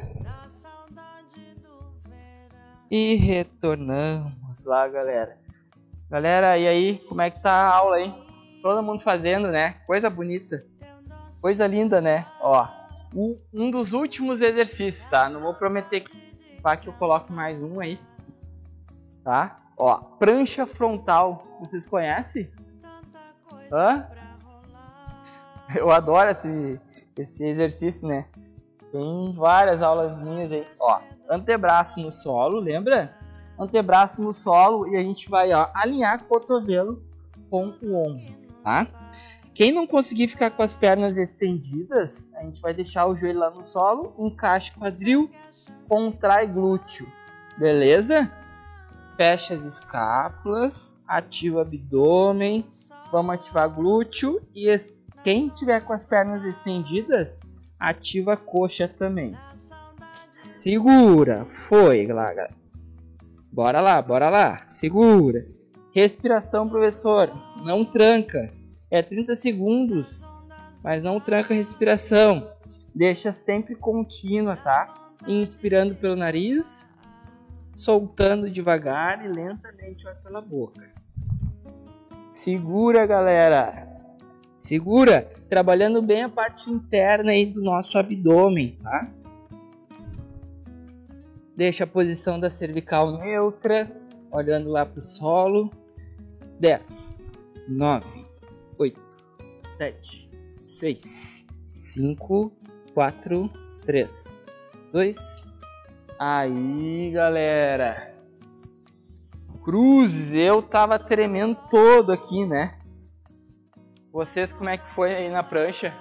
E retornamos lá, galera. Galera, e aí, como é que tá a aula aí? Todo mundo fazendo, né? Coisa bonita. Coisa linda, né? Ó, um dos últimos exercícios, tá? Não vou prometer que, que eu coloque mais um aí. Tá? Ó, prancha frontal. Vocês conhecem? Hã? Eu adoro esse, esse exercício, né? Tem várias aulas minhas aí. Ó, antebraço no solo, lembra? Antebraço no solo e a gente vai ó, alinhar cotovelo com o ombro, tá? Quem não conseguir ficar com as pernas estendidas, a gente vai deixar o joelho lá no solo, encaixa quadril, contrai glúteo. Beleza? Fecha as escápulas, ativa o abdômen, vamos ativar glúteo e quem tiver com as pernas estendidas, ativa a coxa também. Segura, foi, galera. Bora lá, bora lá, segura. Respiração, professor, não tranca. É 30 segundos, mas não tranca a respiração. Deixa sempre contínua, tá? Inspirando pelo nariz, soltando devagar e lentamente ar pela boca. Segura, galera. Segura, trabalhando bem a parte interna aí do nosso abdômen, tá? Deixa a posição da cervical neutra, olhando lá para o solo. 10, 9, 8, 7, 6, 5, 4, 3, 2. Aí, galera. Cruzes, eu tava tremendo todo aqui, né? Vocês, como é que foi aí na prancha?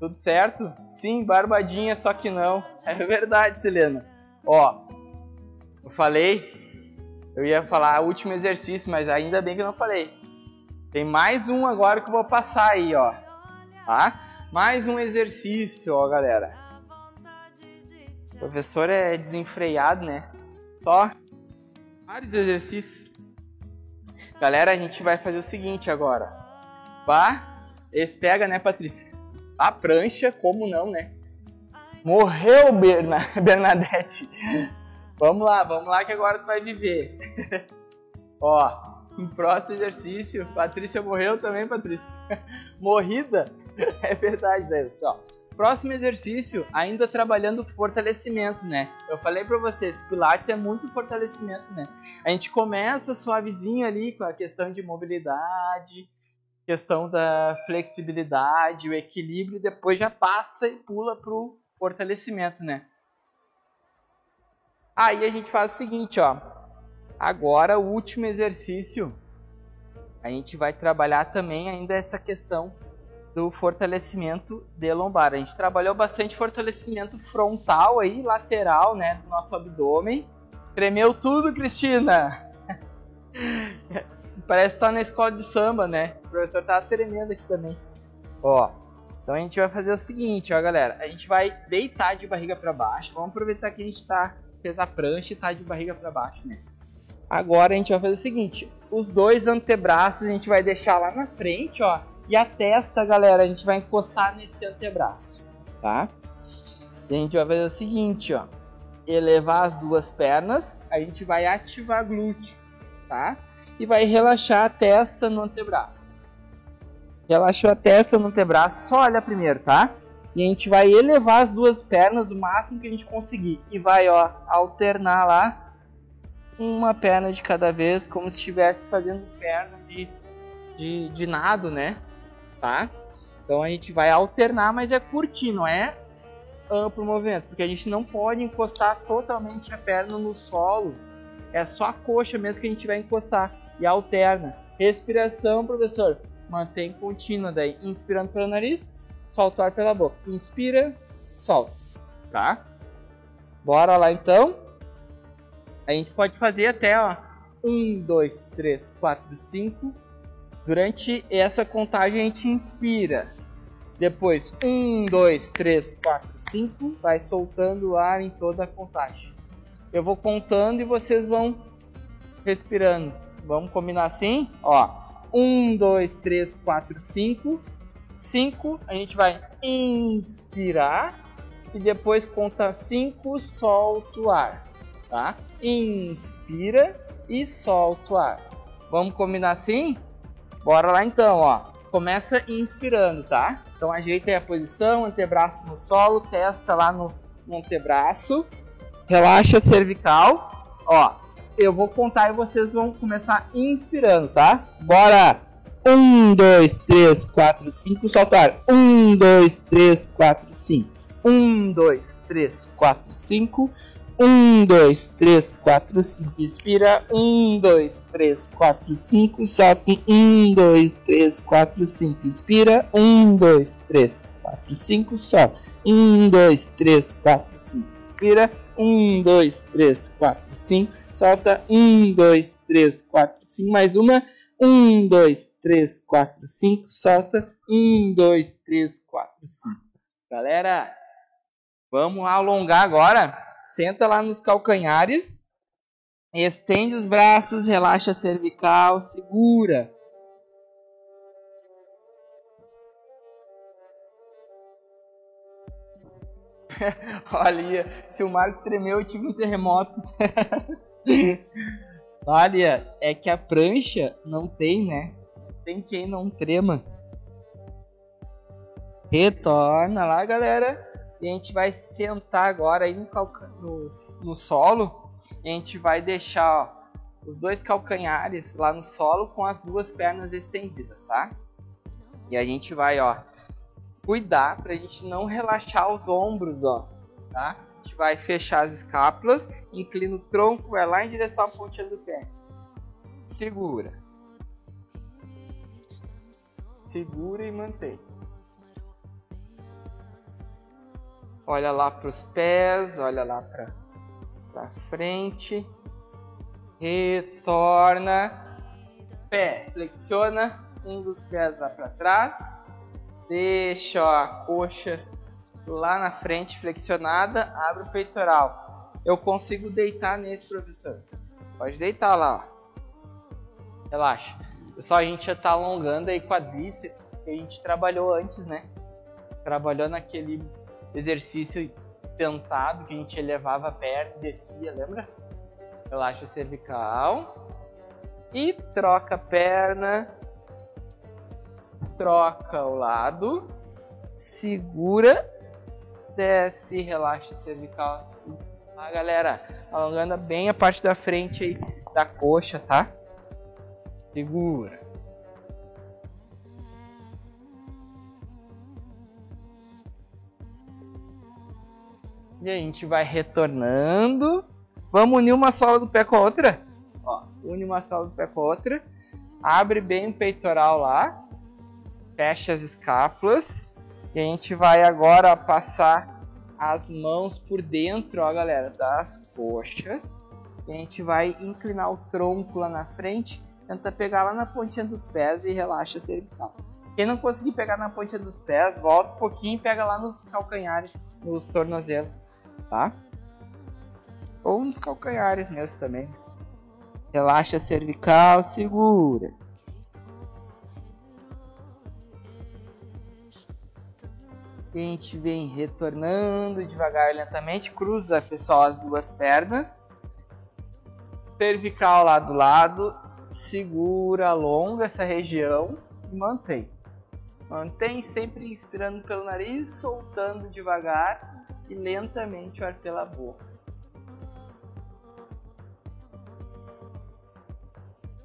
Tudo certo? Sim, barbadinha, só que não. É verdade, Selena. Ó, eu falei eu ia falar último exercício, mas ainda bem que eu não falei. Tem mais um agora que eu vou passar aí, ó. Tá? Mais um exercício, ó, galera. O professor é desenfreado, né? Só vários exercícios. Galera, a gente vai fazer o seguinte agora. Vá, esse pega, né, Patrícia? A prancha, como não, né? Morreu, Berna... Bernadette. Vamos lá, vamos lá que agora tu vai viver. Ó, próximo exercício. Patrícia morreu também, Patrícia. Morrida? É verdade, né, pessoal? Próximo exercício, ainda trabalhando fortalecimento, né? Eu falei para vocês, Pilates é muito fortalecimento, né? A gente começa suavezinho ali com a questão de mobilidade, questão da flexibilidade, o equilíbrio, e depois já passa e pula pro fortalecimento, né? Aí a gente faz o seguinte, ó. Agora o último exercício, a gente vai trabalhar também ainda essa questão do fortalecimento de lombar. A gente trabalhou bastante fortalecimento frontal aí, lateral, né, do nosso abdômen. Tremeu tudo, Cristina. Parece que tá na escola de samba, né? O professor tá tremendo aqui também. Ó, então a gente vai fazer o seguinte, ó, galera. A gente vai deitar de barriga para baixo. Vamos aproveitar que a gente tá fez a prancha e tá de barriga para baixo, né? Agora a gente vai fazer o seguinte, os dois antebraços a gente vai deixar lá na frente, ó, e a testa, galera, a gente vai encostar nesse antebraço, tá? E a gente vai fazer o seguinte, ó, elevar as duas pernas, a gente vai ativar glúteo, tá? E vai relaxar a testa no antebraço. Relaxou a testa no antebraço, só olha primeiro, tá? E a gente vai elevar as duas pernas o máximo que a gente conseguir. E vai, ó, alternar lá uma perna de cada vez, como se estivesse fazendo perna de, de, de nado, né? Tá? Então a gente vai alternar, mas é curtinho, não é amplo movimento, porque a gente não pode encostar totalmente a perna no solo. É só a coxa mesmo que a gente vai encostar e alterna. Respiração, professor. Mantém contínua daí, inspirando pelo nariz solta o ar pela boca. Inspira, solta, tá? Bora lá então. A gente pode fazer até, ó, 1, 2, 3, 4, 5. Durante essa contagem a gente inspira. Depois, 1, 2, 3, 4, 5. Vai soltando o ar em toda a contagem. Eu vou contando e vocês vão respirando. Vamos combinar assim? Ó, 1, 2, 3, 4, 5. 5, a gente vai inspirar e depois conta 5, solta o ar, tá? Inspira e solta o ar. Vamos combinar assim? Bora lá então, ó. Começa inspirando, tá? Então ajeita aí a posição, antebraço no solo, testa lá no, no antebraço. Relaxa a cervical. Ó, eu vou contar e vocês vão começar inspirando, tá? Bora! 1, 2, 3, 4, 5, soltar. 1, 2, 3, 4, 5. 1, 2, 3, 4, 5. Um, dois, três, quatro, cinco. Inspira. Um, dois, três, quatro, cinco. Solta. Um, dois, três, quatro, cinco. Inspira. Um, dois, três, quatro, cinco. Solta. Um, dois, três, quatro, cinco. Inspira. Um, dois, três, quatro, cinco. Solta. Um, dois, três, quatro, cinco. Mais uma. Um, dois, três, quatro, cinco. Solta. Um, dois, três, quatro, cinco. Galera, vamos alongar agora. Senta lá nos calcanhares. Estende os braços, relaxa a cervical, segura. Olha, se o Marco tremeu, eu tive um terremoto. Olha, é que a prancha não tem, né? Tem quem não trema. Retorna lá, galera. E a gente vai sentar agora aí no, no, no solo. E a gente vai deixar ó, os dois calcanhares lá no solo com as duas pernas estendidas, tá? E a gente vai, ó, cuidar pra gente não relaxar os ombros, ó, tá? A gente vai fechar as escápulas, inclina o tronco, vai lá em direção à pontinha do pé. Segura. Segura e mantém. olha lá para os pés, olha lá para frente, retorna, pé, flexiona um dos pés lá para trás, deixa a coxa lá na frente flexionada, abre o peitoral. Eu consigo deitar nesse, professor. Pode deitar lá, ó. Relaxa. Pessoal, a gente já tá alongando aí quadríceps, que a gente trabalhou antes, né? Trabalhou naquele exercício tentado que a gente elevava a perna e descia, lembra? Relaxa a cervical. E troca a perna. Troca o lado. Segura. Desce, relaxa a cervical assim. Tá, galera? Alongando bem a parte da frente aí da coxa, tá? Segura. E a gente vai retornando. Vamos unir uma sola do pé com a outra. Ó, une uma sola do pé com a outra. Abre bem o peitoral lá. Fecha as escápulas. E a gente vai agora passar as mãos por dentro, ó, galera, das coxas. E a gente vai inclinar o tronco lá na frente. Tenta pegar lá na pontinha dos pés e relaxa a cervical. Quem não conseguir pegar na pontinha dos pés, volta um pouquinho e pega lá nos calcanhares, nos tornozelos tá? Ou nos calcanhares mesmo também. Relaxa a cervical, segura. A gente vem retornando devagar, lentamente. Cruza, pessoal, as duas pernas. Cervical lá do lado. Segura, alonga essa região e mantém. Mantém sempre inspirando pelo nariz, soltando devagar e lentamente o ar pela boca.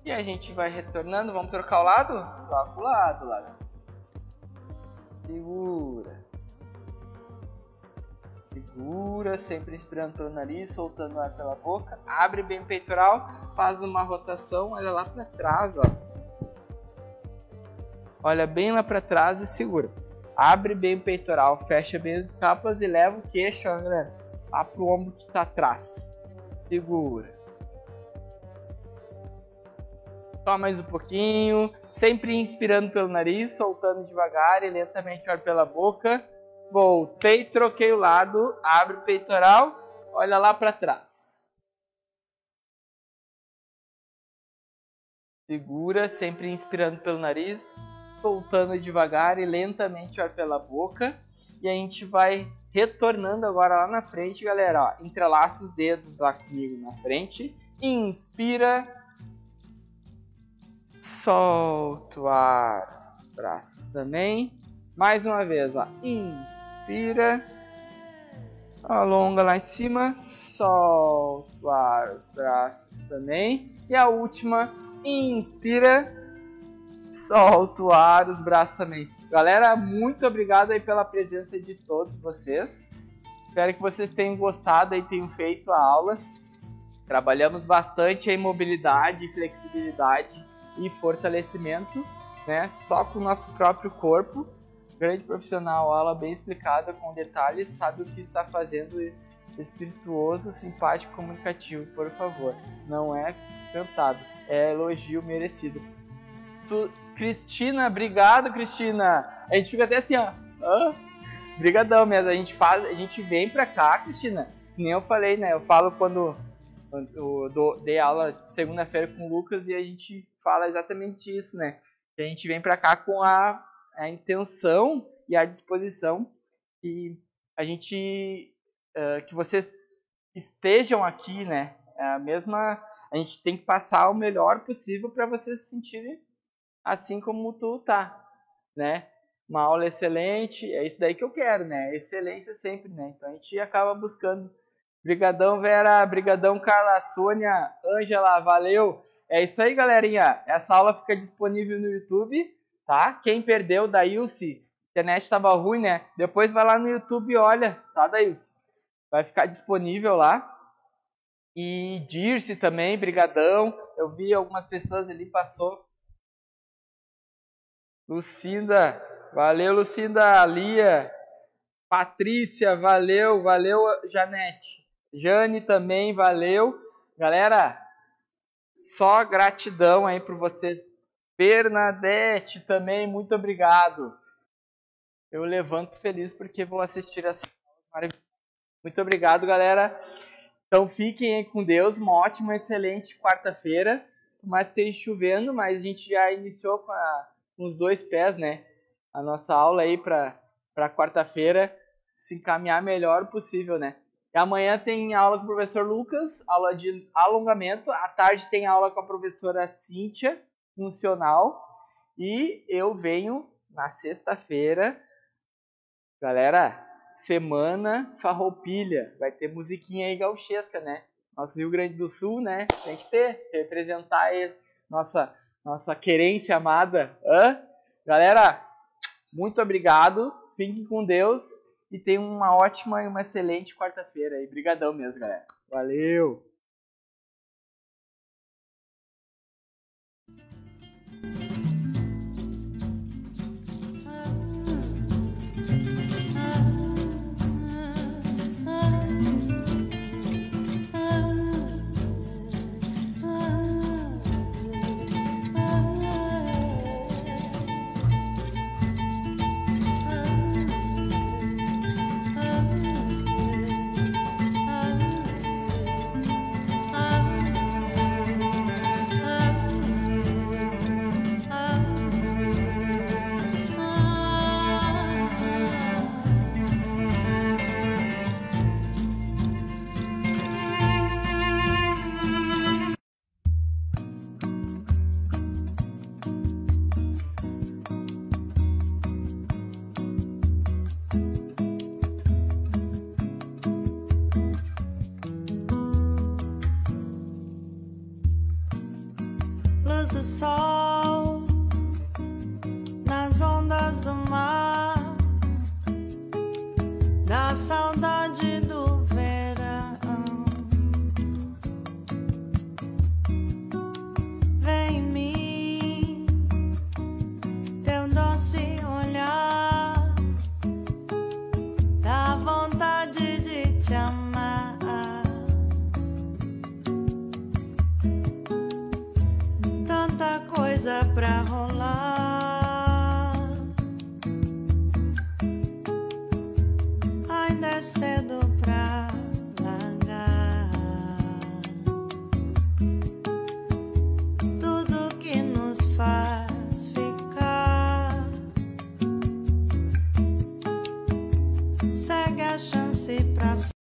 E a gente vai retornando, vamos trocar o lado? Troca o lado, lado. Segura. Segura, sempre inspirando pelo nariz, soltando ar pela boca. Abre bem o peitoral, faz uma rotação, olha lá para trás, ó. Olha bem lá para trás e segura. Abre bem o peitoral, fecha bem as capas e leva o queixo, ó, galera, lá pro ombro que tá atrás. Segura. Só mais um pouquinho. Sempre inspirando pelo nariz, soltando devagar e lentamente ar pela boca. Voltei, troquei o lado, abre o peitoral, olha lá para trás. Segura, sempre inspirando pelo nariz, soltando devagar e lentamente o ar pela boca. E a gente vai retornando agora lá na frente, galera. Ó, entrelaça os dedos lá comigo na frente. Inspira. Solta o ar. Os braços também. Mais uma vez, ó. Inspira. Alonga lá em cima. Solta o ar. Os braços também. E a última. Inspira Solta o ar, os braços também. Galera, muito obrigado aí pela presença de todos vocês. Espero que vocês tenham gostado e tenham feito a aula. Trabalhamos bastante em mobilidade, flexibilidade e fortalecimento, né? Só com o nosso próprio corpo. Grande profissional, aula bem explicada, com detalhes, sabe o que está fazendo, espirituoso, simpático, comunicativo, por favor. Não é cantado, é elogio merecido. Tu, Cristina, obrigado, Cristina. A gente fica até assim, ó. Ah, mesmo. A gente faz, a gente vem pra cá, Cristina. Nem eu falei, né? Eu falo quando eu dou, dei aula segunda-feira com o Lucas e a gente fala exatamente isso, né? A gente vem pra cá com a, a intenção e a disposição que a gente uh, que vocês estejam aqui, né? É a mesma a gente tem que passar o melhor possível para vocês se sentirem assim como tu tá, né? uma aula excelente, é isso daí que eu quero, né? Excelência sempre, né? Então a gente acaba buscando. Brigadão, Vera, brigadão, Carla, Sônia, Ângela, valeu. É isso aí, galerinha. Essa aula fica disponível no YouTube, tá? Quem perdeu, Daílce, a internet estava ruim, né? Depois vai lá no YouTube e olha, tá, Daílce? Vai ficar disponível lá. E Dirce também, brigadão. Eu vi algumas pessoas ali, passou. Lucinda, Valeu, Lucinda, Lia, Patrícia, valeu, valeu, Janete. Jane também, valeu. Galera, só gratidão aí por você. Bernadette também, muito obrigado. Eu levanto feliz porque vou assistir essa Muito obrigado, galera. Então fiquem com Deus, uma ótima, excelente quarta-feira. Mas esteja chovendo, mas a gente já iniciou com, a, com os dois pés, né? a nossa aula aí para quarta-feira se encaminhar melhor possível, né? E amanhã tem aula com o professor Lucas, aula de alongamento. À tarde tem aula com a professora Cíntia, funcional. E eu venho na sexta-feira. Galera, semana farroupilha. Vai ter musiquinha aí gauchesca, né? Nosso Rio Grande do Sul, né? Tem que ter, representar aí nossa, nossa querência amada. Hã? Galera, muito obrigado, fiquem com Deus e tenham uma ótima e uma excelente quarta-feira aí. Brigadão mesmo, galera. Valeu!